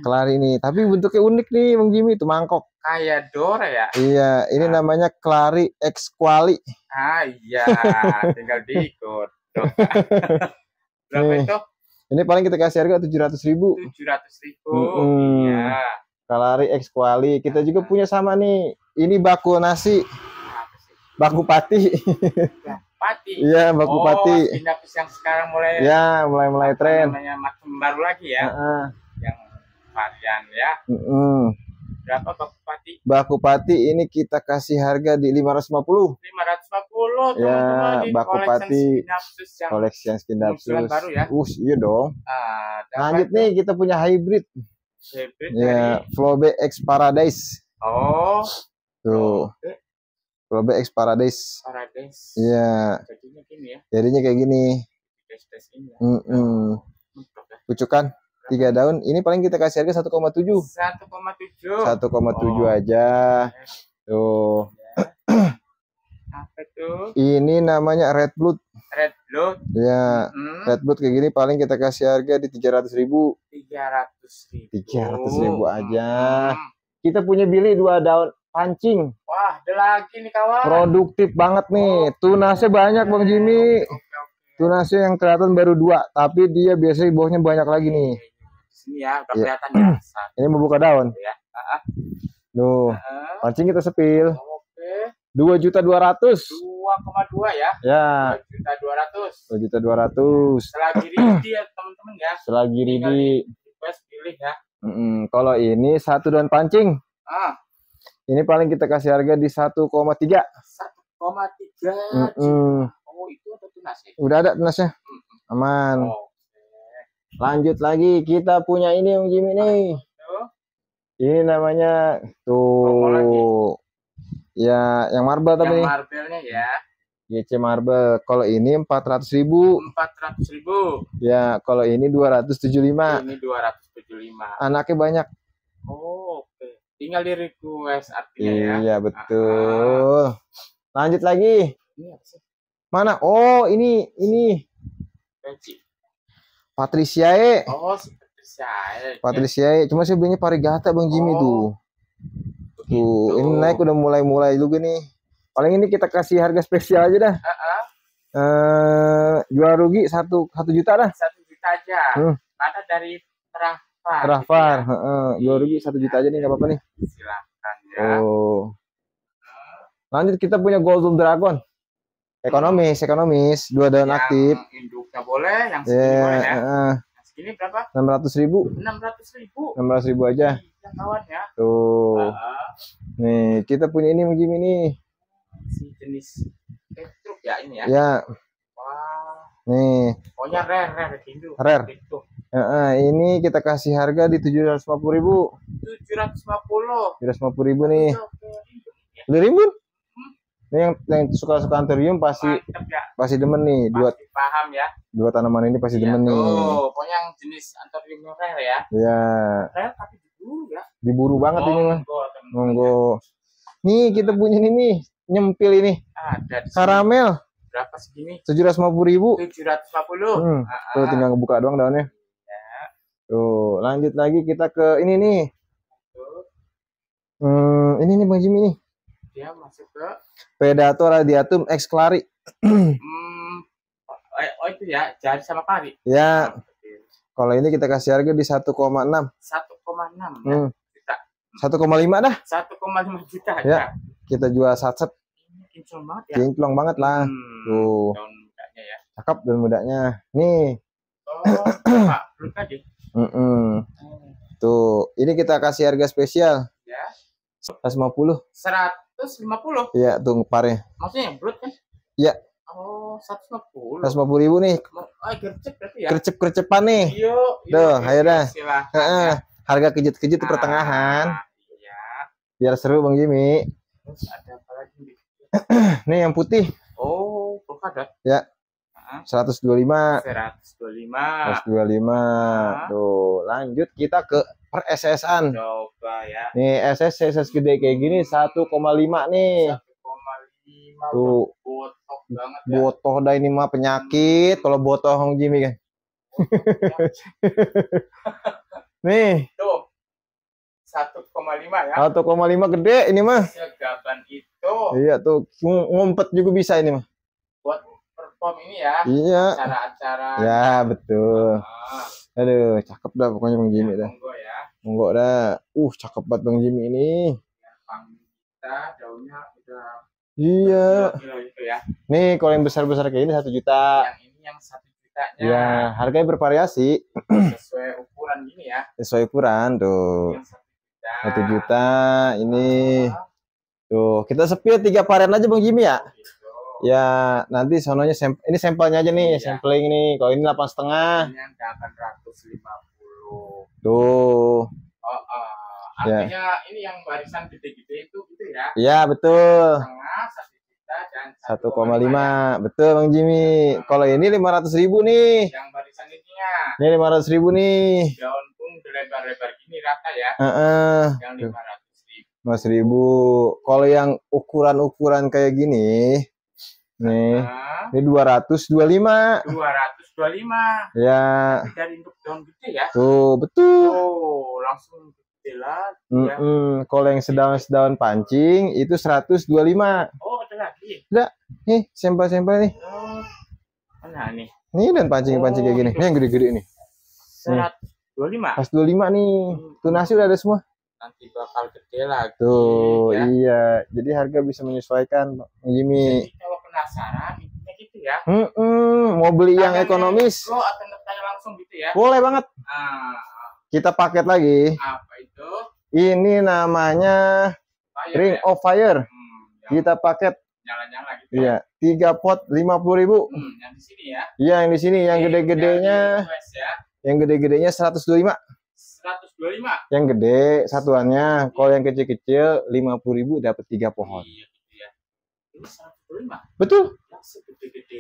Kelari nih. Tapi bentuknya unik nih Bang Jimmy itu mangkok. Kayak Dora ya. Iya, ini Ah. namanya Kelari X Quali. Ah iya, tinggal diikut. Berapa Nih. itu? Ini paling kita kasih harga 700 ribu. Tujuh ratus ribu. Mm-mm. Iya. Kelari X Quali. Kita juga punya sama nih. Ini baku nasi. Baku pati. Pati. Iya, baku oh, pati. Sinapis yang sekarang mulai Ya, mulai-mulai tren. namanya macam baru lagi ya, Heeh. yang varian ya. Mm-mm. Berapa baku pati? Baku pati ini kita kasih harga di 550. 550 Ya, teman-teman di baku collection pati. Sinapsis yang Koleksi yang Munculan baru ya. Uh, iya dong. ada Lanjut apa nih itu? kita punya hybrid. Hybrid Ya, dari- X Paradise. Oh, Tuh, oke. Flobe X Paradise. Paradise. Iya, Jadinya gini ya, jadinya kayak gini. tes tes ini ya. Mentok ya. Pucukan tiga daun. Ini paling kita kasih harga 1,7. 1,7. 1,7 Oh. aja. Tuh. Apa tuh? Ini namanya red blood. Red blood. Ya, Hmm, red blood kayak gini paling kita kasih harga di 300.000 ribu. 300 ribu. 300.000 aja. Hmm. Kita punya bili dua daun pancing. Ada lagi nih kawan. Produktif banget nih. Tunasnya banyak Bang Jimmy. Oke, oke. Tunasnya yang kelihatan baru dua, tapi dia biasanya bawahnya banyak lagi nih. Di sini ya, udah Iya. kelihatan ya. Ini membuka daun. ya. Tuh, Ah, pancing kita sepil. Dua juta dua ratus. 2,2 ya. Ya, 2 juta 200. dua juta dua ratus. Selagi ready ya teman-teman ya. Selagi ribi. Request pilih ya. Mm-mm. Kalau ini satu daun pancing, Ah, ini paling kita kasih harga di 1,3. 1,3 Mm-mm. Oh, itu ada tunas ya. Udah ada tunasnya. Aman. Oke. Lanjut lagi, kita punya ini Om Jimmy nih. Ini namanya tuh. Ya, yang marble tapi Yang nih. marble-nya ya. GC marble. Kalau ini 400.000 ribu. 400 ribu. Ya, kalau ini 275. Ini 275. Anaknya banyak. Oh, oke. Tinggal di request artinya ya. Iya, betul. Lanjut lagi. Ini apa sih? Mana? Oh, ini ini Peci. Patriciae. Oh, seperti saya. Patriciae. Cuma saya belinya Parigata Bang Jimmy Oh, tuh. Tuh, ini naik udah mulai-mulai juga nih. Paling ini kita kasih harga spesial aja dah. Ah, ah. Eh, jual rugi satu satu juta dah. Satu juta aja. Hmm. Ada dari Rafar. Rafar, heeh, jual rugi satu juta aja nih nggak apa-apa nih. Silakan ya. Oh. Lanjut kita punya Golden Dragon. Ekonomis, ekonomis, dua daun yang aktif. induknya boleh, yang segini Ya, boleh ya. heeh, Yang segini berapa? enam ratus ribu, 600 ribu. enam ratus ribu aja. Iya kawan ya. Tuh, Ah, nih kita punya ini begini nih. si jenis petruk ya ini ya. Ya, Wah, nih, pokoknya rare rare Hindu. Rare. Itu heeh, ini kita kasih harga di tujuh ratus lima puluh ribu, 750. tujuh ratus lima puluh ribu nih. Ya. Beli ribu? Ini yang yang suka-suka anthurium pasti Mantap ya. pasti demen nih. Dua Pasti paham ya. dua tanaman ini pasti Iya, demen nih. tuh, pokoknya yang jenis anthurium rare ya. Ya, Rare tapi dulu ya. diburu banget ini mah. Monggo. Nih kita punya ini nih, nyempil ini. Ada di. Karamel Berapa segini? tujuh ratus lima puluh ribu. 750. Hmm, Ah, tuh ah. tinggal ngebuka doang daunnya. Ya, Tuh, lanjut lagi kita ke ini nih. Hmm, ini nih Bang Jimmy nih. Dia masuk ke Predator radiatum X clari. hmm, oh, oh itu ya, jari sama pari. Ya, kalau ini kita kasih harga di 1,6. 1,6 ya. Hmm. Juta. 1,5 dah. 1,5 juta Ya. ya. Kita jual satset, Ini kinclong banget ya. kinclong banget lah. Hmm, Tuh. daun mudanya ya. Cakep dan mudanya. Nih. Oh, Pak, belum tadi. Mm-mm. Hmm, Tuh, ini kita kasih harga spesial Ya. 150. 150. Iya, tuh parnya. Maksudnya yang blood kan? Iya. Oh, 150. 150 ribu nih. Ah, gercep berarti ya. Kercep-kercepan nih. Yo, Tuh, ayo dah. Silahkan. Heeh. ya. Harga kejut-kejut di pertengahan. Ah, Iya. Biar seru Bang Jimmy. Terus ada apa lagi? Nih yang putih Oh, polkadot. Ya. Ah, 125. 125. 125. Tuh, lanjut kita ke per SS-an. Coba ya. Nih SS SS gede kayak gini 1,5 nih. 1,5 Tuh, botok banget ya. botoh dah ini mah penyakit kalau botoh Bang Jimmy kan. Nih, Tuh. 1,5 ya. 1,5 gede ini mah. Segaban itu Iya tuh, ng- ngumpet juga bisa ini mah. Perform ini ya. Iya. Acara-acara. Ya, betul. Ah, Aduh, cakep dah pokoknya Bang Jimmy dah. monggo ya. Monggo dah. Uh, cakep banget Bang Jimmy ini. Pang kita daunnya udah Iya. kilo itu ya. Nih, kalau yang besar-besar kayak ini satu juta. Yang ini yang satu jutanya Ya, harganya bervariasi sesuai ukuran gini ya. sesuai ukuran tuh. Yang satu juta. Satu juta ini tuh. Kita sepia tiga varian aja Bang Jimmy ya. gitu. Ya, nanti sononya sem ini sampelnya aja nih, Iya. sampling nih. Kalau ini delapan setengah. Ini yang 850. Tuh. Oh, oh. Ya. Artinya ini yang barisan gede-gede itu gitu ya. Iya, betul. Setengah, satu juta dan 1,5. Betul Bang Jimmy. Kalau ini 500 ribu nih. Yang barisan ininya daunnya. Ini lima ratus ribu nih. Daun pun lebar-lebar gini rata ya. Heeh. Yang lima ratus ribu. Mas ribu. Kalau yang ukuran-ukuran kayak gini, nih, Nah, ini dua ratus dua lima. dua ratus dua lima. Ya, Dari untuk daun gede ya. tuh betul. Oh, langsung gede lah. Ya. Mm-mm. Kalau yang sedaun-sedaun pancing itu 125. Oh, ada lagi. Nih, sampel-sampel nih. Oh, mana nih? Nih dan pancing-pancing kayak gini. Oh, Ini yang gede-gede nih. Seratus dua lima. Pas 25 nih. Tuh nasi udah ada semua. Nanti bakal gede lagi. Tuh, ya. iya. Jadi harga bisa menyesuaikan, Pak Jimmy. Jadi penasaran, intinya gitu ya. Mm-mm. Mau beli yang Tangannya ekonomis? Lo akan tanya langsung gitu ya. Boleh banget. Ah, Kita paket lagi. apa itu? Ini namanya Fire Ring ya? of Fire. Hmm, yang Kita paket nyala-nyala gitu. iya, tiga pot 50.000. Hmm, yang di sini ya. Iya, yang di sini yang gede-gedenya, ya. yang gede-gedenya 125. 125. Yang gede satuannya, kalau yang kecil-kecil 50.000 dapat tiga pohon. Iya gitu ya. Ini 125. Betul.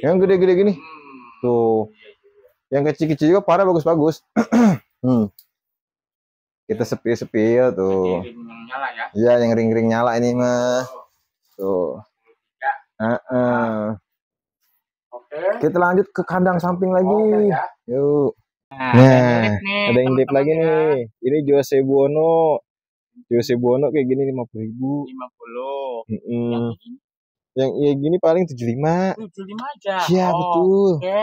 Yang gede-gede gini. Hmm. Tuh. Iya, iya. Yang kecil-kecil juga parah bagus-bagus. hmm. Kita sepil-sepil tuh. Ya. Iya, yang ring-ring nyala ini mah. Tuh. tiga. Heeh. Oke. Kita lanjut ke kandang samping lagi. Oke ya. Yuk. Nah, Nah, ada yang nih, Ada yang lagi ya. nih. Ini Jose Buono. Jose Buono kayak gini 50.000. 50. Mm-mm. Yang ini Yang ya gini paling 75. 75 aja. Iya, Oh, betul. Oke.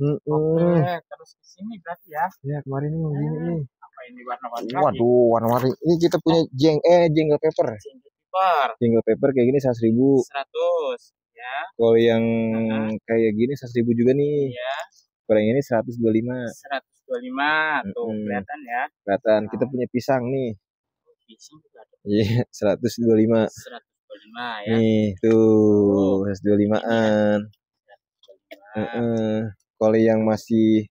Mm-mm. Oke, terus ke sini berarti ya. Ya, kemarin nih begini nih. Apa ini warna-warni? Waduh, warna-warni. Ini kita punya jeng eh jingle pepper. Single paper Jingle pepper kayak gini 100.000. 100 ya. Kalau yang Aha. kayak gini 100.000 juga nih. Ya, Kalau yang ini 125. 125 tuh Mm-mm. kelihatan ya. Kelihatan kita punya pisang nih. Pisang juga ada Iya, 125. 125 ya. Nih, tuh, 125-an. 125. Heeh. Kalau yang masih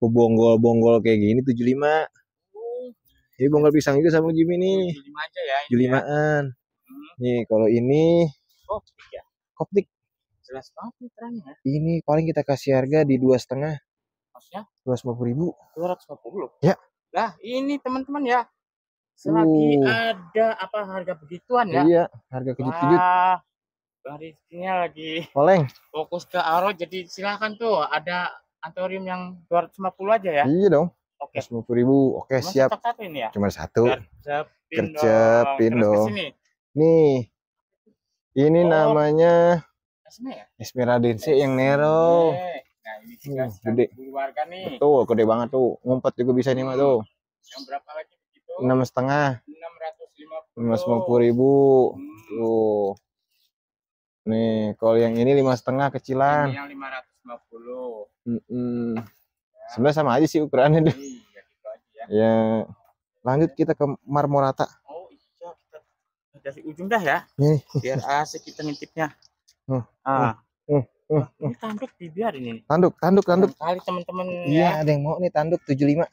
bonggol-bonggol kayak gini 75. Oh, Ini bonggol pisang juga sama Jimmy nih. 75 aja ya. ini ya. 75-an. Hmm. Nih, kalau ini Oh, iya. koptik Jelas banget nih terangnya ya. ini paling kita kasih harga di dua setengah, Maksudnya dua ribu. 250. Ya. Lah, ini teman-teman ya. Selagi Uh. ada apa harga begituan ya. Iya, harga kejut-kejut. Wah, barisnya lagi Oleng. fokus ke aro jadi silahkan tuh ada antorium yang 250 aja ya. Iya dong. Oke. Dua ribu. Oke, Cuma siap. satu ini ya. Cuma satu. Kerjapin Kerjapin dong. Nih. Ini Oh. namanya Ke sini ya. Yang nero. Nah, ini Hmm, sedang gede. warga nih. Tuh, gede banget tuh. Ngumpet juga bisa nih mah tuh. Yang berapa lagi? Enam setengah, 650. lima lima puluh ribu. Hmm. Tuh. Nih, kalau yang ini lima setengah kecilan. Ini yang 550. Mm-mm. Sebenarnya sama aja sih ukurannya deh. Iya, gitu aja ya. Ya. Lanjut kita ke marmorata. Oh iya, kita dari ujung dah ya. Biar asik kita ngintipnya. Hmm, Ah. hmm, hmm, Ini tanduk dibiarin ini. Tanduk, tanduk, tanduk. Kali teman-teman Iya, ya. ada yang mau nih tanduk 75.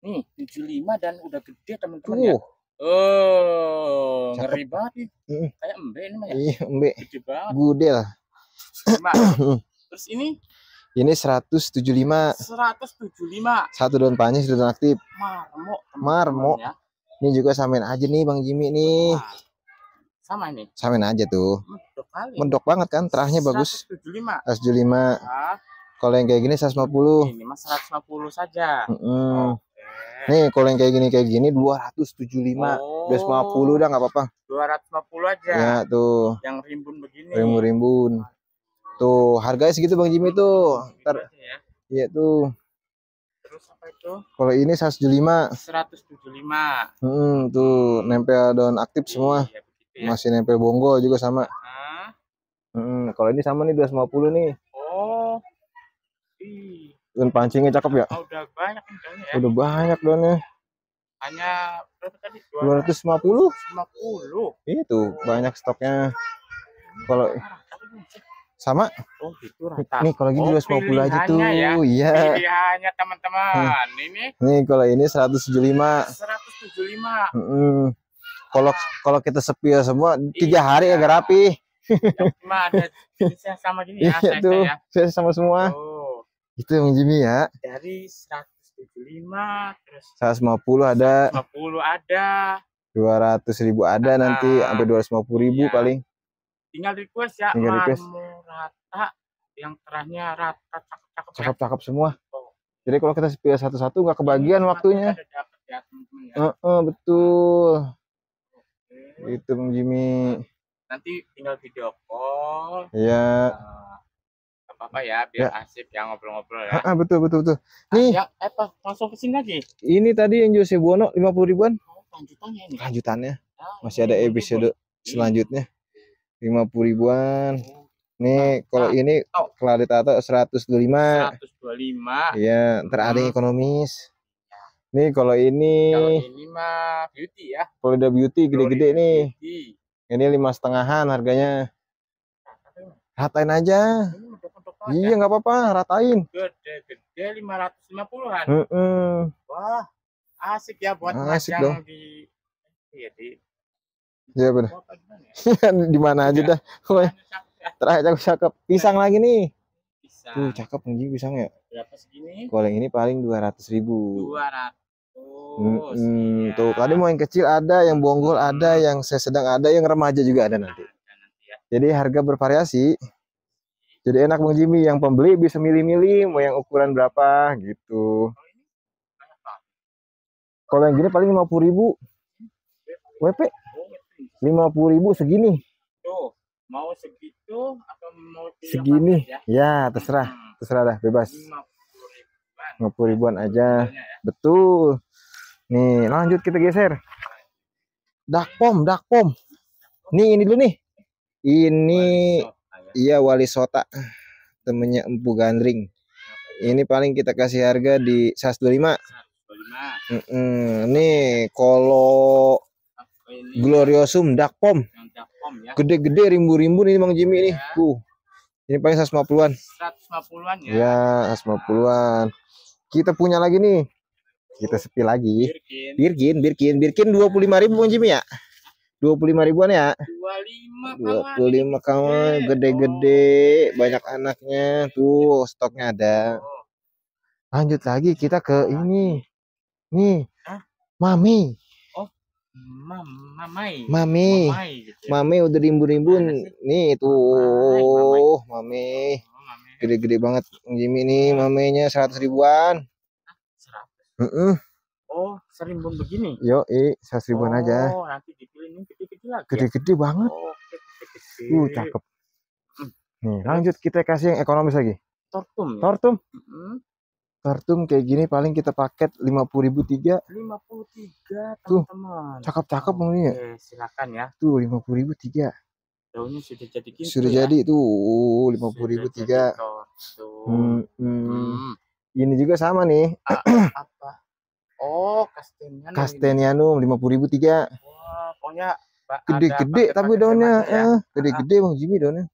Nih, 75 dan udah gede teman-teman ya. Oh, Cakep. ngeri banget nih. Mm. Kayak embe ini mah ya. Iya, Mbe. Gede banget. Gudel. Lima. Terus ini Ini 175. 175 Satu daun panis, satu daun aktif. marmo. Marmo. Ya. Ini juga samain aja nih Bang Jimmy nih. Sama ini. Samain aja tuh. Mendok kali. Mendok banget kan, terahnya bagus. 175. 175. Ah, Kalau yang kayak gini 150. ini mah 150 saja. Mm-mm. Oke. Nih, kalau yang kayak gini kayak gini 275. Oh, 250 udah nggak apa-apa. 250 aja. Ya, tuh. Yang rimbun begini. Rimbun-rimbun. Tuh, harganya segitu Bang Jimmy tuh. Ntar, ya. iya tuh. Terus apa itu? Kalau ini 175. 175. Hmm, tuh nempel daun aktif semua. Iya, ya. Masih nempel bonggol juga sama. Hmm, kalau ini sama nih 250 nih. Oh. Ih, Daun pancingnya cakep ya. oh, udah banyak nih daunnya ya. Udah banyak daunnya. Hanya berapa tadi? 250. 250. Itu banyak stoknya. Kalau ini cek. sama Oh, gitu rata. nih kalau gini Oh, 250 aja tuh. ya. Iya. Pilihannya teman-teman. Ini Nih kalau ini 175. 175. Mm-mm. Kalau kalau kita sepi semua tiga Iya. hari agak rapi. Cuma ada sama gini ya, Iya saya tuh, ya. saya sama semua. Oh, Itu Bang Jimmy ya. Dari 175 terus 150 ada, 50 ada. 200 ribu ada nanti Ah, sampai 250 ribu iya. paling. Tinggal request ya Tinggal request. rata yang terakhnya rata cakep-cakep. Cakep-cakep semua. Jadi kalau kita pilih satu-satu nggak kebagian waktunya. Ada dapet ya teman-teman ya. Heeh, betul. Oke. Itu Bang Jimmy. Nanti tinggal video call. Ya. Nah, apa-apa ya biar asik ya ngobrol-ngobrol ya. Ah, betul betul betul. Nih, Ya, eh apa langsung ke sini lagi. ini tadi yang Jose Bono 50 ribuan. Oh, lanjutannya ini. Lanjutannya Ah, masih ada episode selanjutnya. 50 ribuan. Oh, Nih, kalau Ah, ini oh. Keladi Tato 125. 125. Iya, ntar ada yang Hmm. ekonomis. Nih, kalau ini Kalau ini mah beauty ya. Florida Beauty gede-gede nih. Beauty. Ini lima setengahan harganya. Ratain aja. Ini medok-medok Iya, nggak apa-apa, ratain. Gede-gede 550-an. Heeh. Wah, asik ya buat Asik majang dong. di iya di Iya benar. apa gimana ya? Di mana aja Iya. dah. Woi, terakhir cakep cakep. Pisang lagi nih. Bisa. Tuh, cakep nih pisang ya. Berapa segini? Kalau yang ini paling 200 ribu. 200. Mm-mm. iya. Tuh, tadi mau yang kecil ada, yang bonggol ada, Hmm. yang saya sedang ada, yang remaja juga ada nanti. Ada nanti ya. Jadi harga bervariasi. Jadi enak Bang Jimmy, yang pembeli bisa milih-milih mau yang ukuran berapa gitu. Kalau yang gini paling 50 ribu. WP Oh, itu. 50 ribu segini. Tuh, mau segitu atau mau Segini. ya? Terserah. Hmm, Terserah dah, bebas. 50 ribuan. 50 ribuan aja. Ya. Betul. Nih, lanjut kita geser. Dakpom, dakpom. Nih, ini dulu nih. Ini. Iya Wali Sota. Temennya Empu Gandring. Ini paling kita kasih harga di 125. 125. Mm-mm. Nih, kalau ini? Gloriosum dakpom. Yang Jakpom ya. Gede-gede rimbu-rimbu nih Bang Jimmy nih. Ya. Tuh. Ini paling 150-an. 150-an ya. Ya, 150-an. Kita punya lagi nih. Kita sepi lagi. Birkin. Birkin, Birkin, Birkin 25.000 Bang Jimmy ya. 25 ribuan ya. 25 kawan. 25 kawan, Gede. gede-gede, Oh. banyak anaknya. Tuh, stoknya ada. Oh, Lanjut lagi kita ke ini. Nih. Hah? Mami, Mam, mamai. Mami. Mamai gitu. Mami udah rimbun-rimbun. Nih tuh, Mami. Oh. Gede-gede banget Bang Jimmy nih, Maminya 100 ribuan. 100. Heeh. Oh, serimbun begini. Yo, eh, 100 ribuan aja. Oh, nanti dipilih ini gede-gede lagi. ya? Gede-gede banget. Oh, gede-gede. Uh, cakep. Nih, lanjut kita kasih yang ekonomis lagi. Tortum ya. Tortum, Mm-mm. tortum kayak gini paling kita paket 50.000 tiga. 53 Tuh, teman-teman. Cakep-cakep ini ya. Oke, silakan ya. Tuh, 50.000 tiga. Daunnya sudah jadi gitu Sudah ya. jadi tuh 50.000 Sudah tiga. jadi tortum. Hmm, hmm. Hmm. Ini juga sama nih, Apa? Oh, Castanianum. Castanianum 50.000 tiga. Wah, pokoknya Gede-gede tapi daunnya, ya. eh, gede-gede Bang Jimmy daunnya.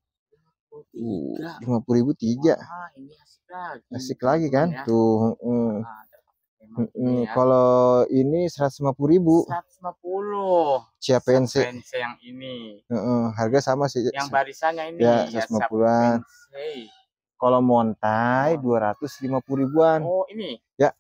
Oh, Uh, tiga. 50.000 tiga. Wah, ini asik lagi. Asik lagi kan? Ya. Tuh, heeh. Ah, ada paket remaja Heeh. ya. Kalau ini 150.000 150. Cia PNC. PNC yang ini. Heeh, harga sama sih. Yang barisannya ini Ya, ya, 150-an. PNC. Kalau montai Oh. 250 ribuan. Oh, ini. Ya.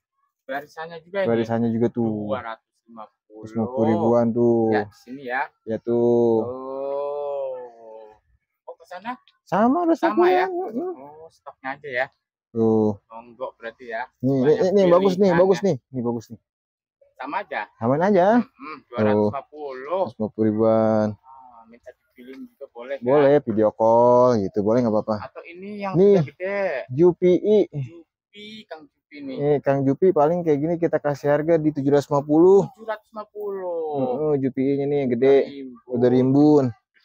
Barisannya juga ini. Barisannya juga tuh 250. 150 ribuan tuh. Ya, di sini ya. Ya tuh. Oh. Oh, ke sana? Sama udah Sama ya? Heeh. Oh, stoknya aja ya. Tuh. Monggo berarti ya. Nih, Banyak nih, nih, bagus nih, bagus ya. nih. Nih bagus nih. Sama aja. Aman aja. Hmm, 250. 150 ribuan. Ah, minta dipilih juga boleh. ya. Boleh video call gitu, boleh nggak apa-apa. Atau ini yang Nih. gede. Jupi, Jupi, Kang Jupi nih. nih Kang Jupi paling kayak gini kita kasih harga di 750. 750. Heeh, Jupi-nya nih yang gede, Ribu. udah rimbun.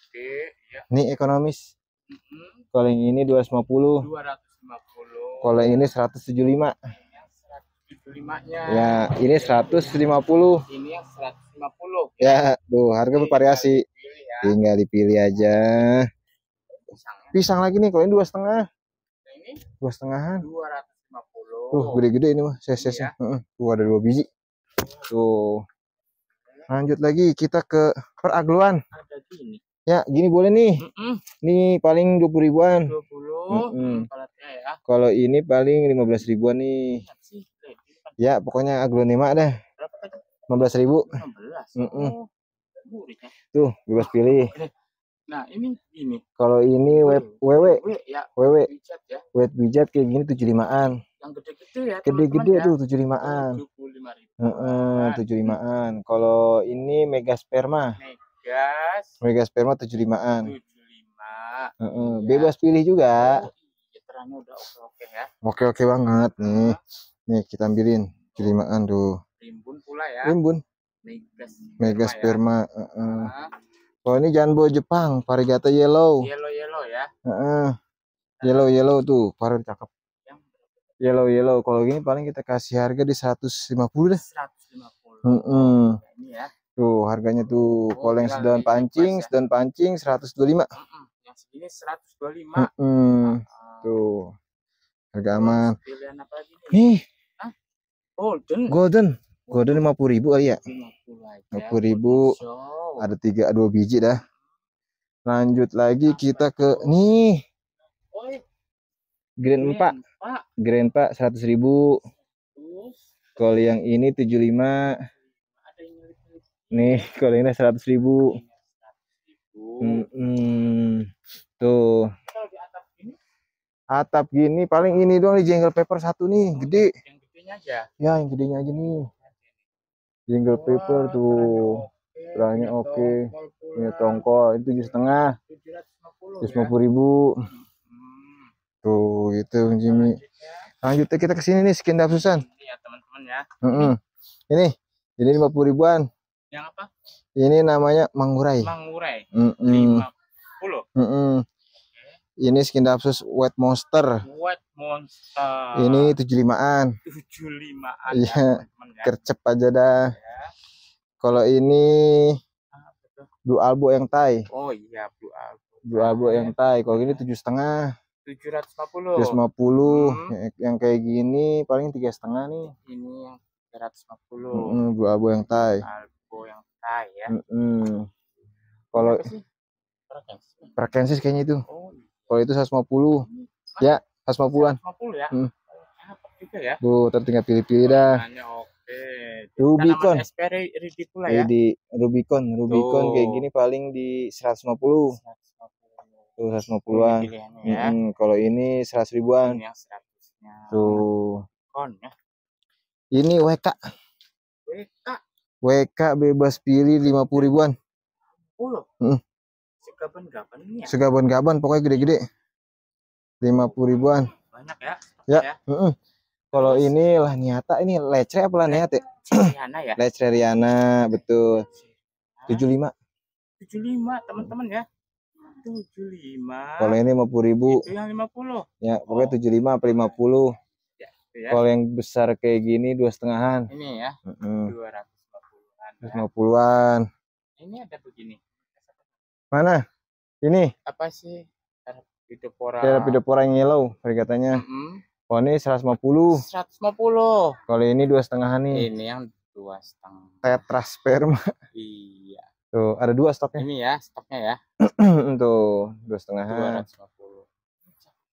Gede, ya. Nih ekonomis. Mm-mm. Kalau yang ini 250. 250. Kalau yang ini 175. yang 175-nya. Ya, ini 150. Ini yang 150. Ya, tuh harga bervariasi. Pilih ya. Tinggal dipilih aja. Pisangnya. Pisang lagi nih, kalau ini dua setengah, Nah, ini dua setengahan. 250. Tuh gede-gede ini mah. Heeh, Tuh ada dua biji. Tuh. Lanjut lagi kita ke peragluan. Ada gini. Ya, gini boleh nih. Mm-mm. Nih paling 20 ribuan. 20. Mm-mm. Karetnya ya. Kalau ini paling 15 ribuan nih. Ya, pokoknya aglonema dah. berapa tadi? 15 ribu. 16. Mm-mm. Oh, gurihnya. Tuh, bebas pilih. Nah, ini ini. Kalau ini web wewe, W ya, wewe, pijat ya. wet bijat kayak gini 75-an. Yang gede-gede ya, Gede-gede tuh ya. 75-an. 75 ribu. Heeh, 75-an. Kalau ini mega sperma, Gas mega sperma 75-an. 75. Heeh, Iya. bebas pilih juga. Oh, iya, udah oke-oke ya. Oke-oke banget nih. Nih kita ambilin 75-an tuh. Rimbun pula ya. Rimbun, Megas. mega ya. sperma. Nah, Kalau ini jumbo Jepang, varigata yellow. yellow yellow ya. Heeh. Yellow yellow tuh, paling cakep. Yellow yellow. Kalau gini paling kita kasih harga di 150 deh. 150. Heeh. Nah, ini ya. Tuh harganya tuh. Oh, Kalau yang request pancing, ya. sedang pancing 125. Mm-mm. Yang segini 125. Heeh. Ah, Tuh. Harga aman. Pilihan apa lagi nih? Nih, Golden. golden. Golden 50 ribu kali ya. 50 aja. 50.000. Show. Ada tiga dua biji dah. Lanjut lagi kita ke nih Grand 4. Pak. Grand 4 100 ribu. Terus Kalau yang ini 75. ada yang. Nih, kalau ini 100 ribu. 100.000. Hmm, tuh. Kalau di atas ini Atap gini paling ini doang di jingle paper satu nih, gede. yang gedenya aja. Ya, yang gedenya aja nih. Jingle paper tuh. Terangnya oke. Ini tongkol itu tujuh setengah, 750 tujuh ya. puluh ribu. Hmm. Tuh, gitu Jimmy. Lanjutnya kita ke sini nih, skin Susan. ini ya teman-teman ya. Heeh. Ini, ini lima puluh ribuan. Yang apa? Ini namanya manggurai. Mangurai. Heeh. 50. Heeh. Ini skin Dapsus Wet Monster. White Monster. Ini 75-an. 75 Iya, teman-teman ya. Gercep aja dah. Ya. Kalau ini? Blue Albo yang Thai. Oh iya, Blue Albo. Blue Albo yang Thai. Kalau ini tujuh setengah, 750. 150. Hmm. Yang- Yang kayak gini paling tiga setengah nih. Ini yang 350. Mm-mm, Blue Albo yang Thai. Albo yang Thai ya. Mm-mm. Kalau. Prekensis kayaknya itu. Oh, iya. Kalau itu 150. Ya, 150-an. 150 ya. Hmm. Juga ya. Tuh, ntar tinggal pilih-pilih dah. Warnanya oke. Rubicon. SP ya. Jadi Rubicon, Rubicon kayak Tuh. gini paling di 150. 150. Tuh 150-an. Ini pilihannya ya. Mm-mm, Kalau ini 100 ribuan. Ini yang 100-nya. Tuh. Kon ya. Ini WK. WK WK bebas pilih 50 ribuan. 10. Hmm. Segaban-gaban ya. Segaban-gaban pokoknya gede-gede. 50 ribuan. Banyak ya. Ya. Ya. Kalau ini lah nyata ini lecre apa lah niat ya? Ya. Lecre Riana betul. 75. 75 teman-teman ya. 75. Kalau ini 50 ribu. itu yang 50. Ya, pokoknya 75 apa 50. Ya, ya. Kalau yang besar kayak gini dua setengahan. Ini ya. Mm-mm. 250-an. ya. 150-an. Ini ada begini. Mana? Ini Apa sih? Hidupora. Terapidopora yang yellow, katanya. Mm-mm. Oh ini 150. 150. Kalau ini dua setengahan nih. Ini yang dua setengah. Tetrasperma. Iya. Tuh, ada dua stoknya. Ini ya stoknya ya. Tuh, dua. 250.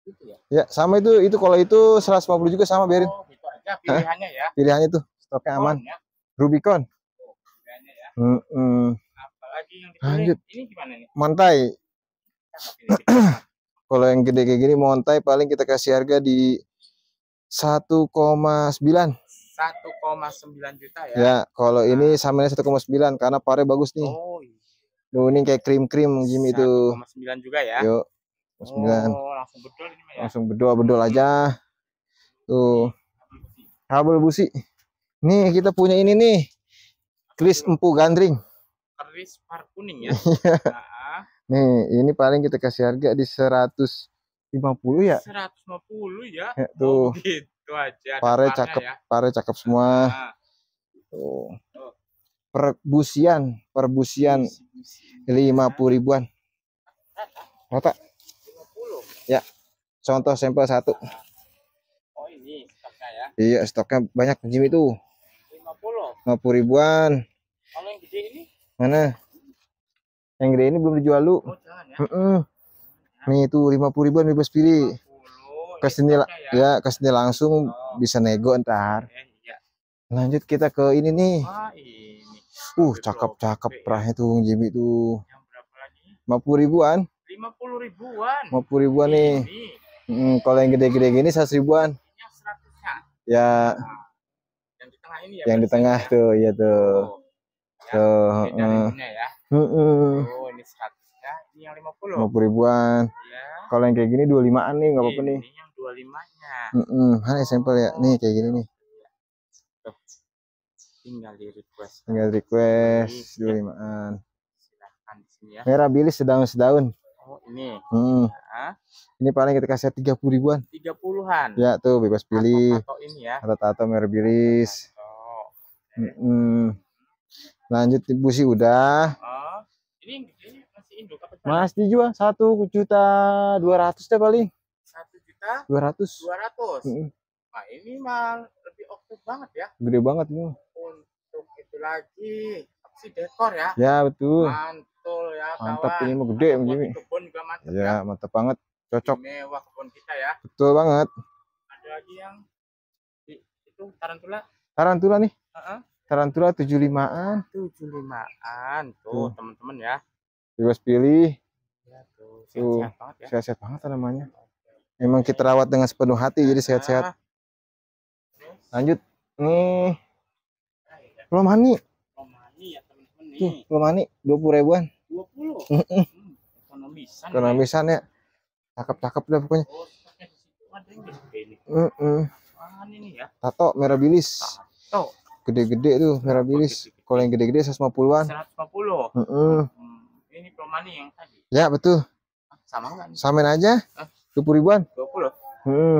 Gitu ya. Ya, sama itu. Itu kalau itu 150 juga sama biarin. Oh, gitu aja pilihannya ya. Pilihannya tuh, stoknya aman. Kon ya. Rubicon. Pilihannya ya. Mm-mm. Apalagi yang dipilih. Lanjut. Ini gimana nih? Montai. Kalau yang gede kayak gini Montai paling kita kasih harga di 1,9. 1,9 juta ya. Ya, kalau ini samanya 1,9 karena pare bagus nih. Oh, iya. Duh, ini kayak krim-krim Jimmy itu. 1,9 juga ya. Yuk. 9. Oh, langsung bedol ini mah ya. Langsung bedol-bedol aja. Tuh, kabel busi. Nih, kita punya ini nih. Kris empu gandring. Keris par kuning ya. Iya. Nah, Nih, ini paling kita kasih harga di 150 ya. 150 ya. Ya, Oh, tuh, gitu aja. Pare cakep, ya. pare cakep semua. Nah, Tuh. Perbusian, perbusian busi-busi. 50 ribuan. Rata. 50. Contoh sampel satu. Oh, ini stoknya ya. Iya, stoknya banyak Jimmy tuh. 50. 50 ribuan. Kalau yang gede ini Mana? Yang gede ini belum dijual lu. oh jangan ya. Mm-mm. Nih itu 50 ribuan bebas pilih. 50. Ke sini stoknya ya. ya ke sini langsung Oh. bisa nego ntar. Iya. Lanjut kita ke ini nih. Wah, ini. Uh, cakep-cakep ya. perahnya tuh Jimmy tuh. Yang berapa lagi? 50 ribuan. 50 ribuan. 50 ribuan nih. Hmm, kalau yang gede-gede gini 100 ribuan. yang 100-nya. Ya, Yang di tengah ini ya. yang di tengah ya? tuh, iya tuh. Oh. Ya, Tuh, heeh. ribunya ya. Heeh. Oh, ini 100-nya. Ini yang 50. 50 ribuan. Ya. Kalau yang kayak gini 25-an nih, nggak apa-apa nih. Yang 25-nya. Heeh, mana sampel ya? Nih kayak gini nih. Tinggal di request. Tinggal request 25-an. Silahkan di sini ya. Merah bilis sedaun-sedaun. Oh, ini. Hmm, Nah, ini paling kita kasih 30 ribuan. 30-an. Ya tuh bebas pilih. Tato ini ya. Ada tato merah bilis. Oh. Mm-mm. Lanjut ibu sih udah. Oh. Ini ini masih induk apa? Mas dijual satu juta dua ratus deh paling. Juta Dua ratus. dua ratus. Nah, ini mah lebih oke banget ya. Gede banget ini. Untuk itu lagi sih dekor ya? Ya betul. Mantul ya Mantap kawan. ini mah gede Atau Jimmy. di Kebun juga mantap Ya mantap banget. Cocok. Mewah kebun kita ya. Betul banget. Ada lagi yang di- itu tarantula. Tarantula nih. Heeh. Tarantula 75-an. Tujuh limaan Tuh. tuh teman-teman ya. Bebas pilih. Ya tuh Tuh. sehat-sehat banget ya. Sehat-sehat banget namanya. Emang kita rawat dengan sepenuh hati jadi sehat-sehat. Nah, terus, Lanjut. Nih, nah, ya, Lomani. Romani ya. Lomani 20 ribuan. 20. Mm-mm. Hmm, ekonomisan. ya. Ekonomisan ya. Cakep-cakep dah pokoknya. Oh, ini ya. Tato merah bilis. Tuh, Gede-gede tuh merah bilis. Kalau yang gede-gede 150-an. 150. Mm-mm. Hmm, ini Romani yang tadi. Ya betul. Ah, Sama enggak nih? Samain aja. Hah? 20 ribuan. 20. Hmm.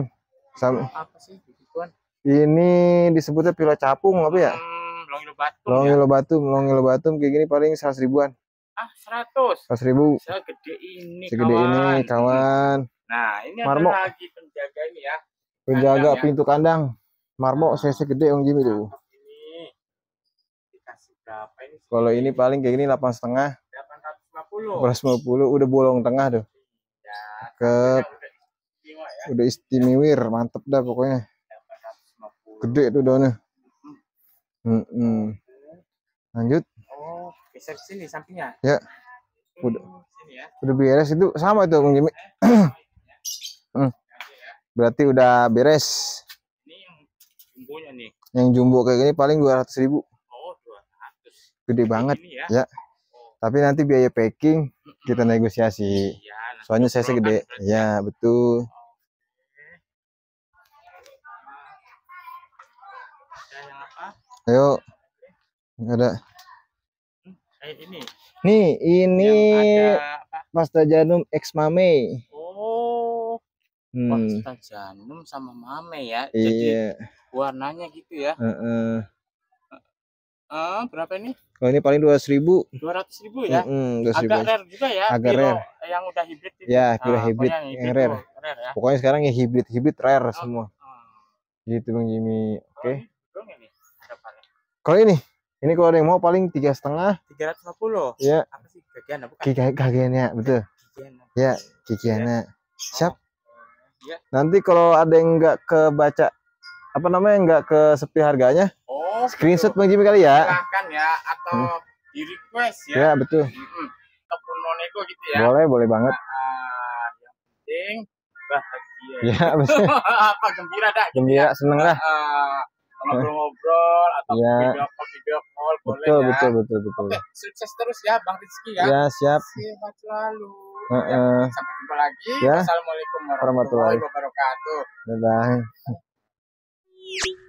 Sama. Apa sih begituan? Ini disebutnya pila capung apa ya? Hmm, Longilo Batu ya. Longilo batum, longilo batum kayak gini paling 100 ribuan. Ah, 100. 100 ribu. Segede ini Segede ini kawan. Nah, ini Marmo. ada lagi penjaga ini ya. Penjaga Kandang ya. pintu kandang. Marmo saya gede Om Jimmy tuh. Ini dikasih berapa ini? Kalau ini paling kayak gini 8 setengah, 850. 150 udah bolong tengah tuh. Ya, Ke udah ya. udah istimewir, mantep dah pokoknya. 850. Gede tuh daunnya. Mm-mm. Lanjut, Oh, geser ke sini sampingnya. Ya. Hmm, Udah. Sini ya. udah beres itu sama tuh Om Jimmy. Hmm. Ya, Berarti udah beres. Ini yang jumbonya nih. Yang jumbo kayak gini paling 200 ribu. Oh, 200. Gede banget. Ini ya. Ya. Tapi nanti biaya packing kita negosiasi. Iya, nanti Soalnya saya ngobrol gede. berarti Ya, betul. Ada Ayo. Nggak ada. Eh, ini. Nih, ini Yang ada pasta janum ex mame. Oh, Hmm. pasta janum sama mame ya. Jadi Iya. warnanya gitu ya. heeh. Ah, berapa ini? Kalau ini paling 200 ribu. 200 ribu ya. 200 ribu. Agak rare juga ya. Agak Piro rare. Yang udah hybrid itu. Ya, Piro Ah, hybrid yang itu rare. rare ya. Pokoknya sekarang ya hibrid-hibrid rare Oh. semua. Hmm. Gitu Bang Jimmy. Oke. Oh, ini dong ini. Berapa nih? Kalau ini, ini kalau ada yang mau paling tiga setengah. 350. Ya, Apa sih? Gagian bukan? kagiannya betul. Gagian. Ya, kikiana. Siap. Iya. Nanti kalau ada yang nggak kebaca apa namanya nggak kesepi harganya, Oh, screenshot. Bang Jimmy kali ya. Silahkan ya atau di request ya. Ya, betul. Ataupun mau nego gitu ya. Boleh, boleh banget. Ah, yang penting bahagia. Ya, betul. Apa gembira dah. Gembira, ya. seneng lah. Ah, ngobrol-ngobrol atau Ya. video call video call boleh Betul, ya. betul, betul, betul. Oke, sukses terus ya Bang Rizky ya. Ya, siap. Sehat selalu. Heeh. Ya, sampai jumpa lagi. Ya. Assalamualaikum Warahmatullahi warahmatullahi wabarakatuh. Bye.